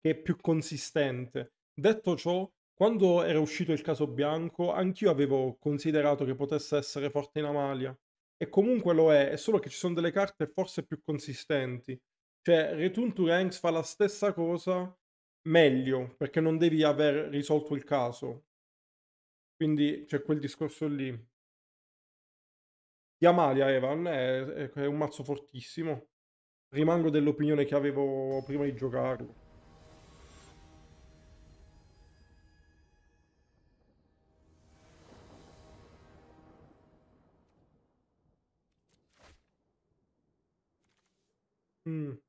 Che è più consistente. Detto ciò, quando era uscito il caso bianco, anch'io avevo considerato che potesse essere forte in Amalia. E comunque lo è, è solo che ci sono delle carte forse più consistenti. Cioè, Return to Ranks fa la stessa cosa meglio, perché non devi aver risolto il caso. Quindi c'è quel discorso lì. Di Amalia Evan è, è un mazzo fortissimo. Rimango dell'opinione che avevo prima di giocarlo. Mm.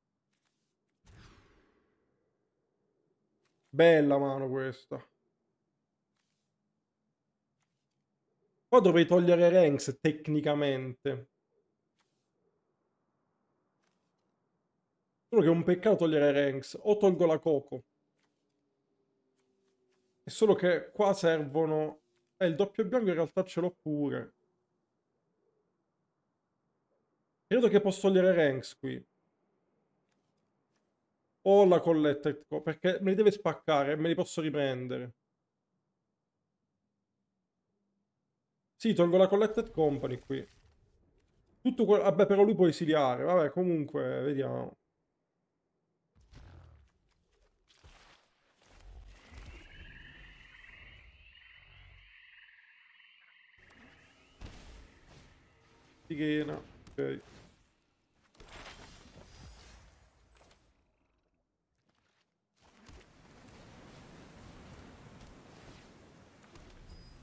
Bella mano questa. Qua dovrei togliere Ranks tecnicamente. Solo che è un peccato togliere Ranks. O tolgo la Coco. È solo che qua servono... Eh, il doppio bianco in realtà ce l'ho pure. Credo che posso togliere Ranks qui. O la collected perché me li deve spaccare me li posso riprendere. Sì, tolgo la collected company qui. Tutto quello... Vabbè, però lui può esiliare. Vabbè, comunque, vediamo. Fighena. Ok.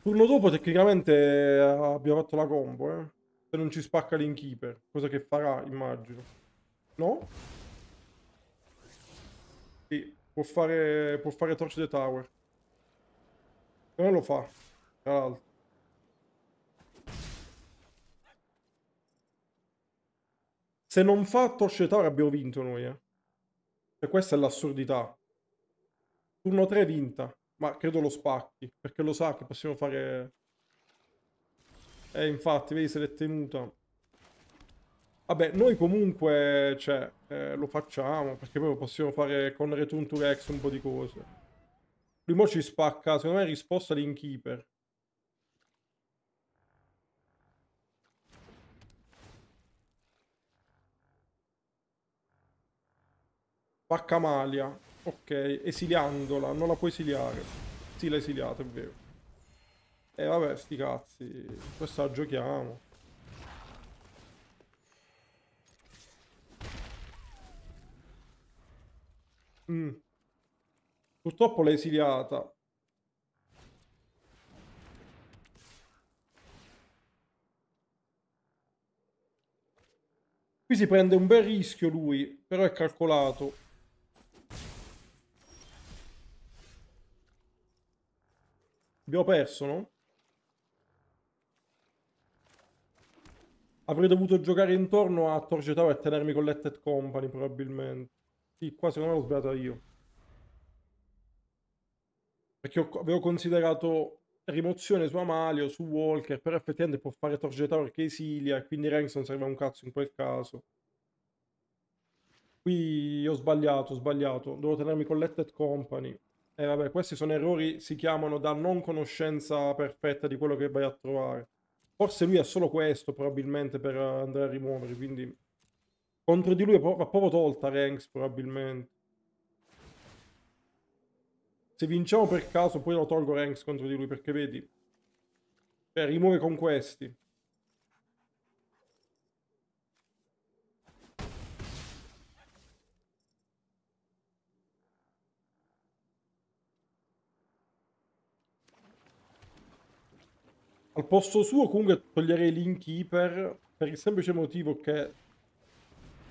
Turno dopo tecnicamente eh, abbiamo fatto la combo, eh. Se non ci spacca l'inkeeper, cosa che farà, immagino. No? Sì, può fare, può fare Torch the Tower. Però lo fa, tra l'altro. Se non fa Torch the Tower abbiamo vinto noi, eh. E questa è l'assurdità. Turno 3 vinta. Ma credo lo spacchi, perché lo sa che possiamo fare... Eh, infatti, vedi se l'è tenuta. Vabbè, noi comunque, cioè, eh, lo facciamo, perché poi possiamo fare con Return to Rex un po' di cose. Primo ci spacca, secondo me, risposta all'inkeeper. Spacca Malia. Ok, esiliandola, non la puoi esiliare. Sì, l'ha esiliata, è vero. E eh, vabbè, sti cazzi. Questa la giochiamo. Mm. Purtroppo l'hai esiliata. Qui si prende un bel rischio lui, però è calcolato. Abbiamo perso, no? Avrei dovuto giocare intorno a Torge Tower e tenermi con Letted Company, probabilmente. Sì, qua secondo me l'ho sbagliato io. Perché ho, avevo considerato rimozione su Amalio, su Walker, però effettivamente può fare Torge Tower che esilia, e quindi Ranks non serve un cazzo in quel caso. Qui ho sbagliato, ho sbagliato. Devo tenermi con Letted Company. Eh, vabbè, questi sono errori, si chiamano da non conoscenza perfetta di quello che vai a trovare. Forse lui ha solo questo, probabilmente, per andare a rimuovere, quindi... Contro di lui va proprio tolta Ranks, probabilmente. Se vinciamo per caso, poi lo tolgo Ranks contro di lui, perché vedi... Cioè, rimuove con questi. Al posto suo comunque toglierei l'Inkeeper per il semplice motivo che...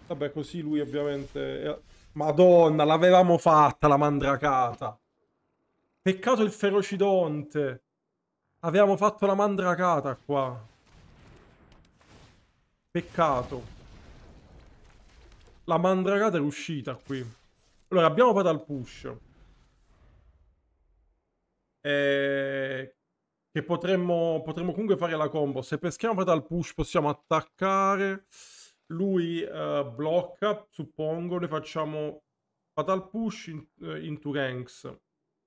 Vabbè, così lui ovviamente... Madonna, l'avevamo fatta la mandracata. Peccato il ferocidonte. Avevamo fatto la mandracata qua. Peccato. La mandracata è uscita qui. Allora, abbiamo fatto al push. E... Che potremmo, potremmo comunque fare la combo. Se peschiamo fatal push possiamo attaccare. Lui uh, blocca, suppongo. Noi facciamo fatal push in, uh, into ranks.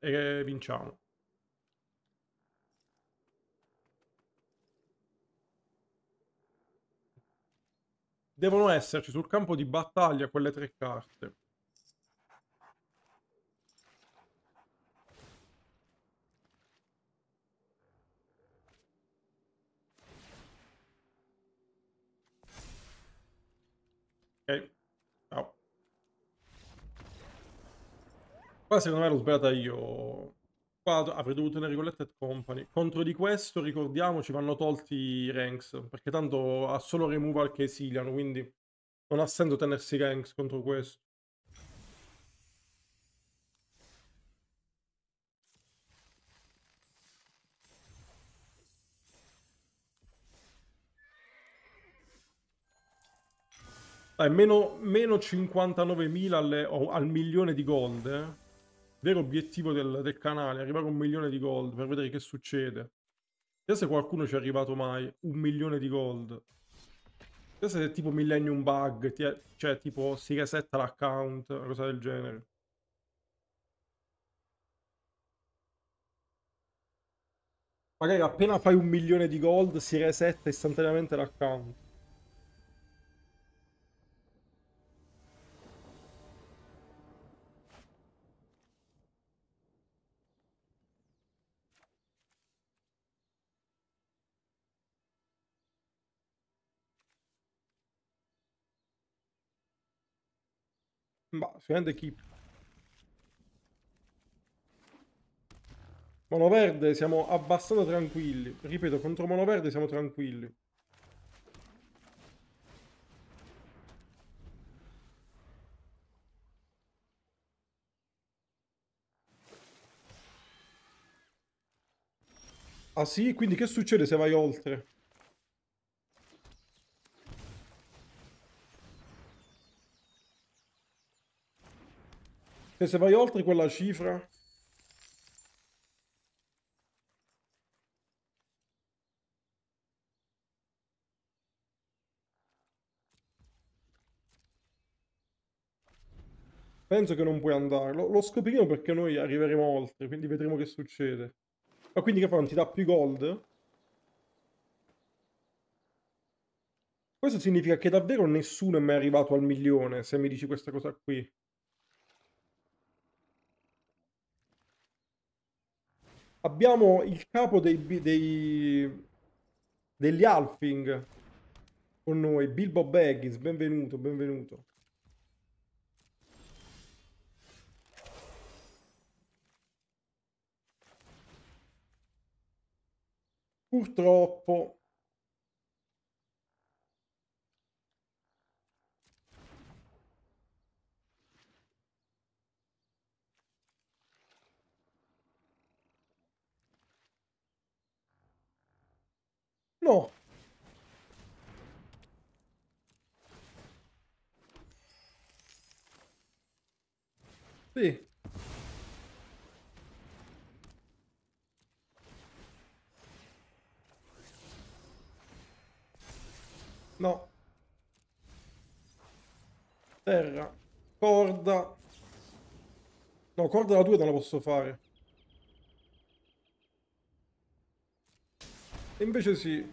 E vinciamo. Devono esserci sul campo di battaglia quelle tre carte. Ok. Ciao. Qua secondo me l'ho sbagliata io. Qua avrei dovuto tenere Collected Company. Contro di questo, ricordiamoci, vanno tolti i ranks. Perché tanto ha solo removal che esiliano, quindi non ha senso tenersi ranks contro questo. Dai, meno, meno 59.000 al milione di gold, eh. Vero obiettivo del, del, canale, arrivare a un milione di gold per vedere che succede. Vediamo se qualcuno ci è arrivato mai, un milione di gold. Vediamo se è tipo Millennium Bug, è, cioè tipo si resetta l'account, una cosa del genere. Magari appena fai un milione di gold si resetta istantaneamente l'account. Ma sicuramente keep. Monoverde siamo abbastanza tranquilli. Ripeto, contro Monoverde siamo tranquilli. Ah sì? Quindi che succede se vai oltre? Cioè, se vai oltre quella cifra... Penso che non puoi andare. Lo, lo, scopriremo perché noi arriveremo oltre, quindi vedremo che succede. Ma quindi che fa? Non ti dà più gold? Questo significa che davvero nessuno è mai arrivato al milione, se mi dici questa cosa qui. Abbiamo il capo dei, dei, degli Alfing con noi, Bilbo Baggins, benvenuto, benvenuto. Purtroppo No. Sì. No. Terra. Corda. No, corda la tua non la posso fare. E invece sì.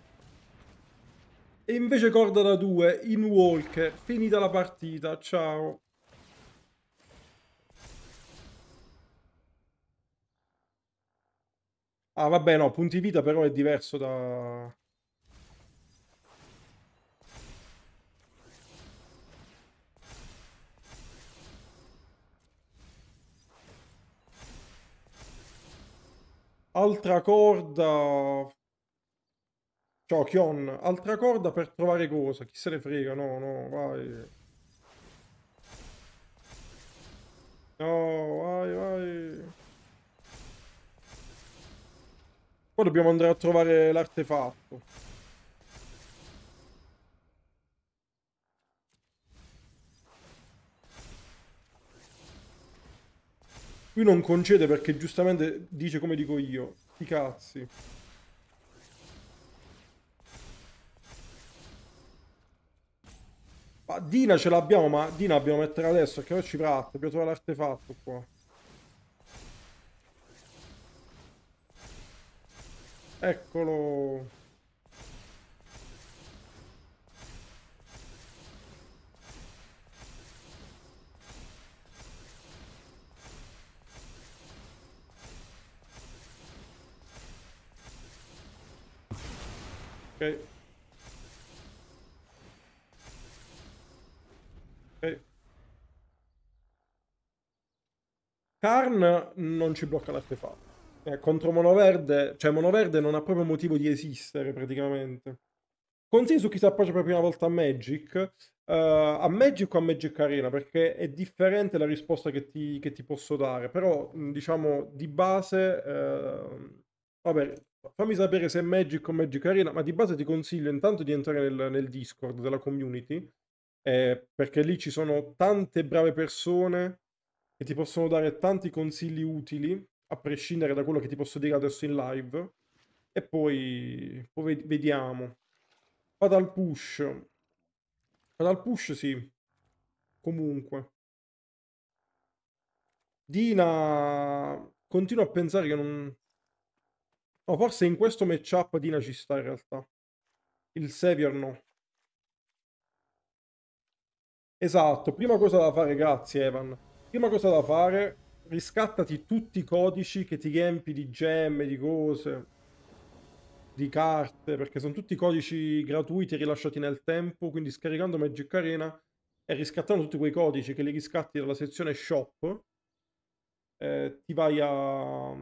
E invece corda da 2 in Walker. Finita la partita. Ciao. Ah vabbè no, punti vita però è diverso da... Altra corda Ciao Kion, altra corda per trovare cosa? Chi se ne frega? No, no, vai. No, vai, vai. Poi dobbiamo andare a trovare l'artefatto. Qui non concede perché giustamente dice come dico io. Sti cazzi. Ma Dina ce l'abbiamo, ma Dina dobbiamo mettere adesso, perché oggi pratta, dobbiamo trovare l'artefatto qua. Eccolo. Ok. Ok. Karn non ci blocca l'artefatto. Eh, contro Monoverde, cioè Monoverde non ha proprio motivo di esistere praticamente. Consigli su chi si approccia per la prima volta a Magic. Uh, a Magic o a Magic Arena? Perché è differente la risposta che ti, che ti posso dare. Però, diciamo, di base... Uh, vabbè, fammi sapere se è Magic o Magic Arena, ma di base ti consiglio intanto di entrare nel, nel Discord della community, eh, perché lì ci sono tante brave persone che ti possono dare tanti consigli utili a prescindere da quello che ti posso dire adesso in live. E poi, poi vediamo. Vado al push. Vado al push, sì. Comunque. Dina... Continuo a pensare che non... No, forse in questo matchup Dina ci sta in realtà. Il Savior no. Esatto, prima cosa da fare, grazie Evan. Prima cosa da fare riscattati tutti i codici che ti riempi di gemme, di cose, di carte, perché sono tutti codici gratuiti rilasciati nel tempo, quindi scaricando Magic Arena e riscattando tutti quei codici che li riscatti dalla sezione shop, eh, ti vai a,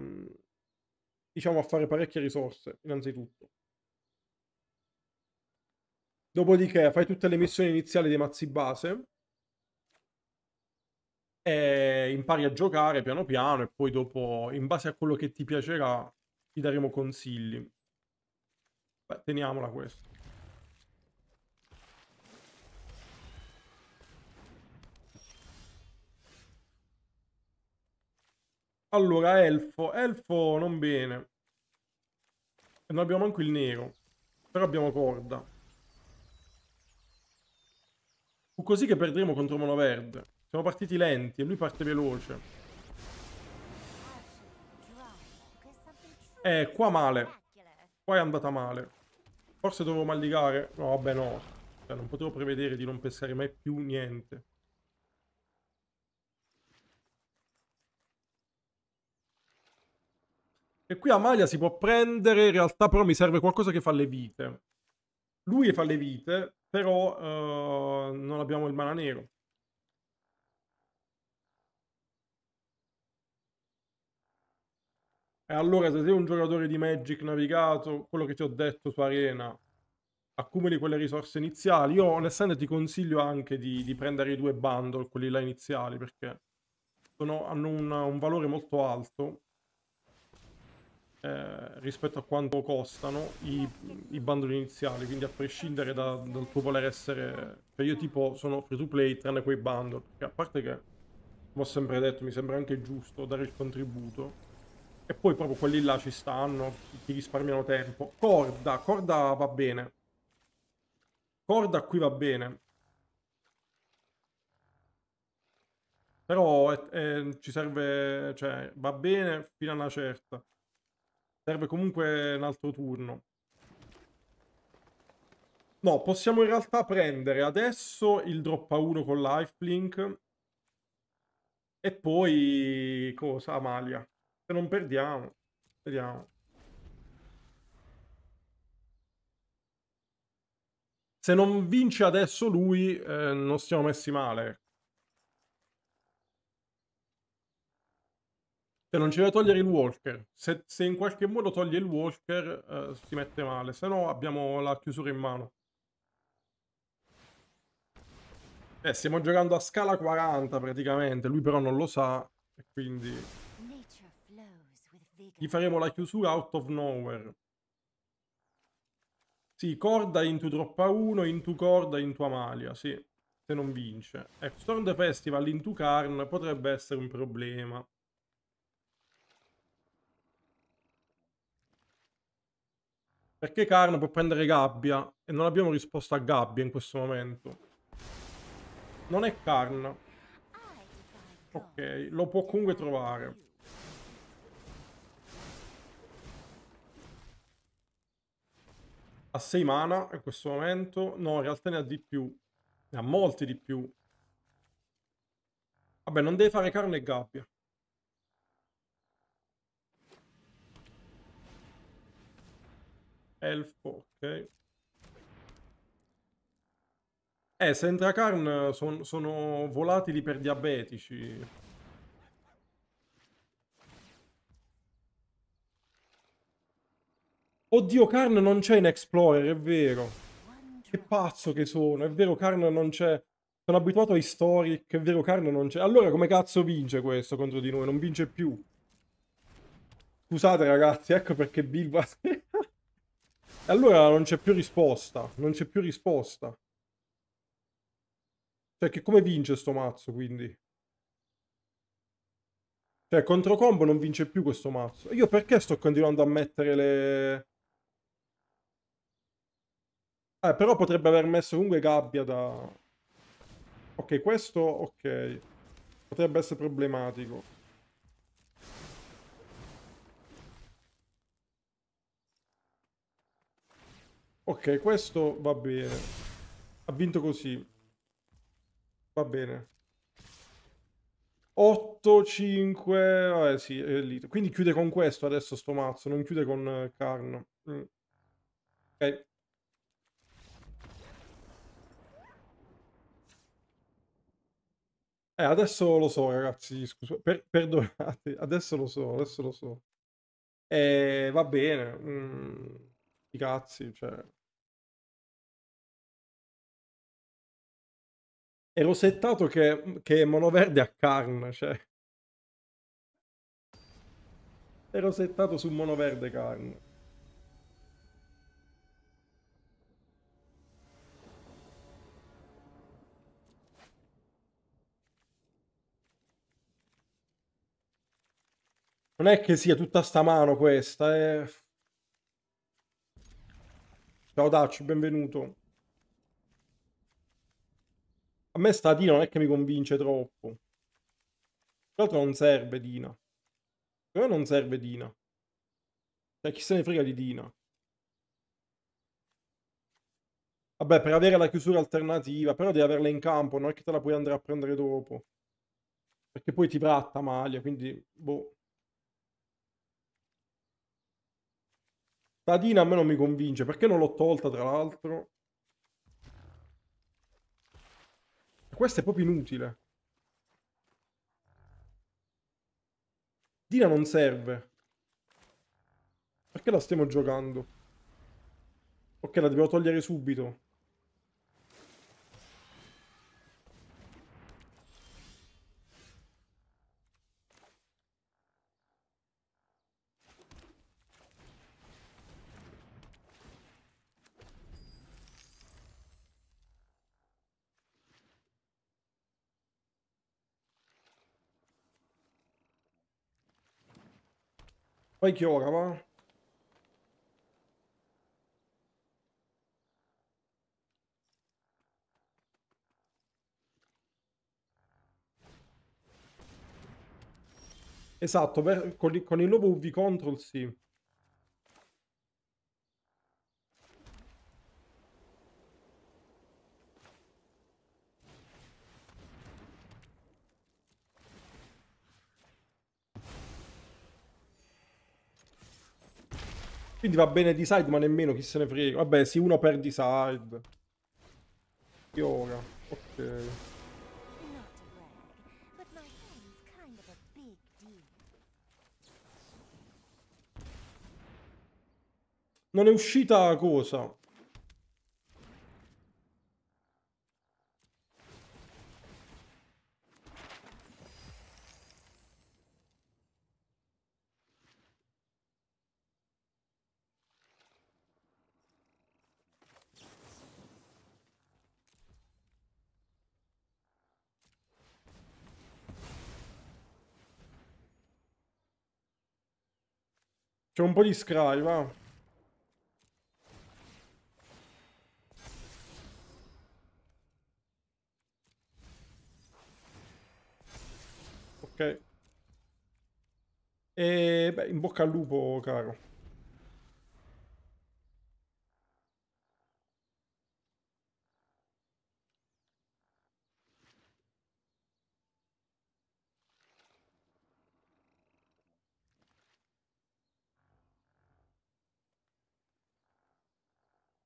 diciamo, a fare parecchie risorse, innanzitutto. Dopodiché fai tutte le missioni iniziali dei mazzi base, e impari a giocare piano piano e poi dopo, in base a quello che ti piacerà, ti daremo consigli. Beh, teniamola questa. Allora, elfo. Elfo non bene. Non abbiamo anche il nero. Però abbiamo corda. Fu così che perderemo contro Mono Verde. Siamo partiti lenti e lui parte veloce. Eh, qua male. Qua è andata male. Forse dovevo malligare. No, vabbè, no. Cioè, non potevo prevedere di non pescare mai più niente. E qui Amalia si può prendere, in realtà però mi serve qualcosa che fa le vite. Lui fa le vite, però uh, non abbiamo il mana nero. E allora se sei un giocatore di Magic navigato, quello che ti ho detto su Arena, accumuli quelle risorse iniziali. Io onestamente ti consiglio anche di, di prendere i due bundle, quelli là iniziali, perché sono, hanno un, un, valore molto alto eh, rispetto a quanto costano i, i, bundle iniziali, quindi a prescindere da, dal tuo voler essere... Cioè io tipo sono free to play tranne quei bundle, perché a parte che, come ho sempre detto, mi sembra anche giusto dare il contributo e poi proprio quelli là ci stanno, ti risparmiano tempo. Corda, corda va bene. Corda qui va bene. Però eh, ci serve, cioè, va bene fino a una certa. Serve comunque un altro turno. No, possiamo in realtà prendere adesso il drop a 1 con lifelink. E poi, cosa? Amalia. Se non perdiamo, vediamo. Se non vince adesso lui, eh, non stiamo messi male. Cioè non ci deve togliere il walker. Se, se in qualche modo toglie il walker eh, si mette male. Se no abbiamo la chiusura in mano. Eh, stiamo giocando a scala 40 praticamente. Lui però non lo sa. E quindi... Gli faremo la chiusura out of nowhere. Sì, corda into troppa 1, into corda, into Amalia, sì. Se non vince. Ecco, Storm the Festival into Karn potrebbe essere un problema. Perché Karn può prendere Gabbia e non abbiamo risposto a Gabbia in questo momento. Non è Karn. Ok, lo può comunque trovare. Ha 6 mana in questo momento. No, in realtà ne ha di più. Ne ha molti di più. Vabbè, non deve fare Karn e Gabbia. Elfo, ok. Eh, se entra Karn son, sono volatili per diabetici. Oddio, Karn non c'è in Explorer, è vero. Che pazzo che sono, è vero, Karn non c'è. Sono abituato ai Historic, è vero, Karn non c'è. Allora come cazzo vince questo contro di noi? Non vince più. Scusate ragazzi, ecco perché Bilba... allora non c'è più risposta, non c'è più risposta. Cioè, che come vince sto mazzo, quindi? Cioè, contro combo non vince più questo mazzo. Io perché sto continuando a mettere le... Eh, però potrebbe aver messo comunque gabbia da... Ok, questo, ok. Potrebbe essere problematico. Ok, questo va bene. Ha vinto così. Va bene. 8, 5... Vabbè, sì, è lì. Quindi chiude con questo adesso sto mazzo, non chiude con Karn. Mm. Ok. Eh, adesso lo so, ragazzi, scusa, per, perdonate, adesso lo so, adesso lo so. Eh, va bene, mm, i cazzi, cioè... Ero settato che, che monoverde a Karn, cioè... Ero settato su monoverde Karn. Non è che sia tutta sta mano questa, eh. Ciao Dacci, benvenuto. A me sta Dina non è che mi convince troppo. Tra l'altro non serve Dina. Per me non serve Dina. Cioè, chi se ne frega di Dina? Vabbè, per avere la chiusura alternativa, però devi averla in campo, non è che te la puoi andare a prendere dopo. Perché poi ti tratta maglia, quindi, boh. Tadina a me non mi convince, perché non l'ho tolta tra l'altro? Questo è proprio inutile. Dina non serve. Perché la stiamo giocando? Ok, la devo togliere subito. Poi che ora va? Esatto, per, con, con il nuovo UV control sì. Quindi va bene di side, ma nemmeno chi se ne frega. Vabbè, sì, uno per di side. Che? Ok. Non è uscita cosa? C'è un po' di scry, va. Ok. E beh, in bocca al lupo, caro.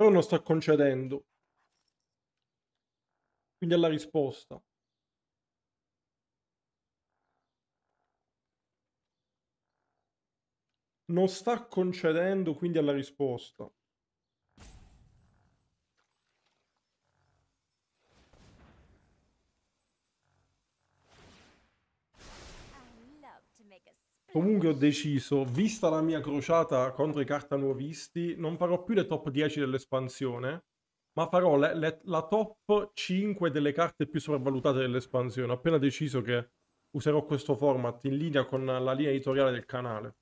Però non sta concedendo. Quindi alla risposta. Non sta concedendo quindi alla risposta. Comunque ho deciso, vista la mia crociata contro i carta nuovisti, non farò più le top 10 dell'espansione, ma farò le, le, la top 5 delle carte più sopravvalutate dell'espansione. Ho appena deciso che userò questo format in linea con la linea editoriale del canale.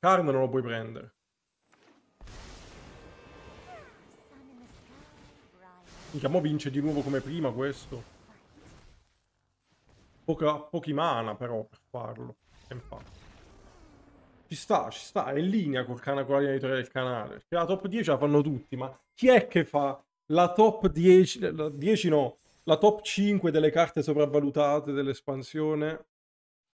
Karn non lo puoi prendere. Mica mo vince di nuovo come prima questo. Poca, pochi mana però per farlo. Ci sta, ci sta, è in linea col canale con la linea editoriale del canale. Perché la top 10 la fanno tutti, ma chi è che fa la top 10, la 10 no, la top 5 delle carte sopravvalutate dell'espansione?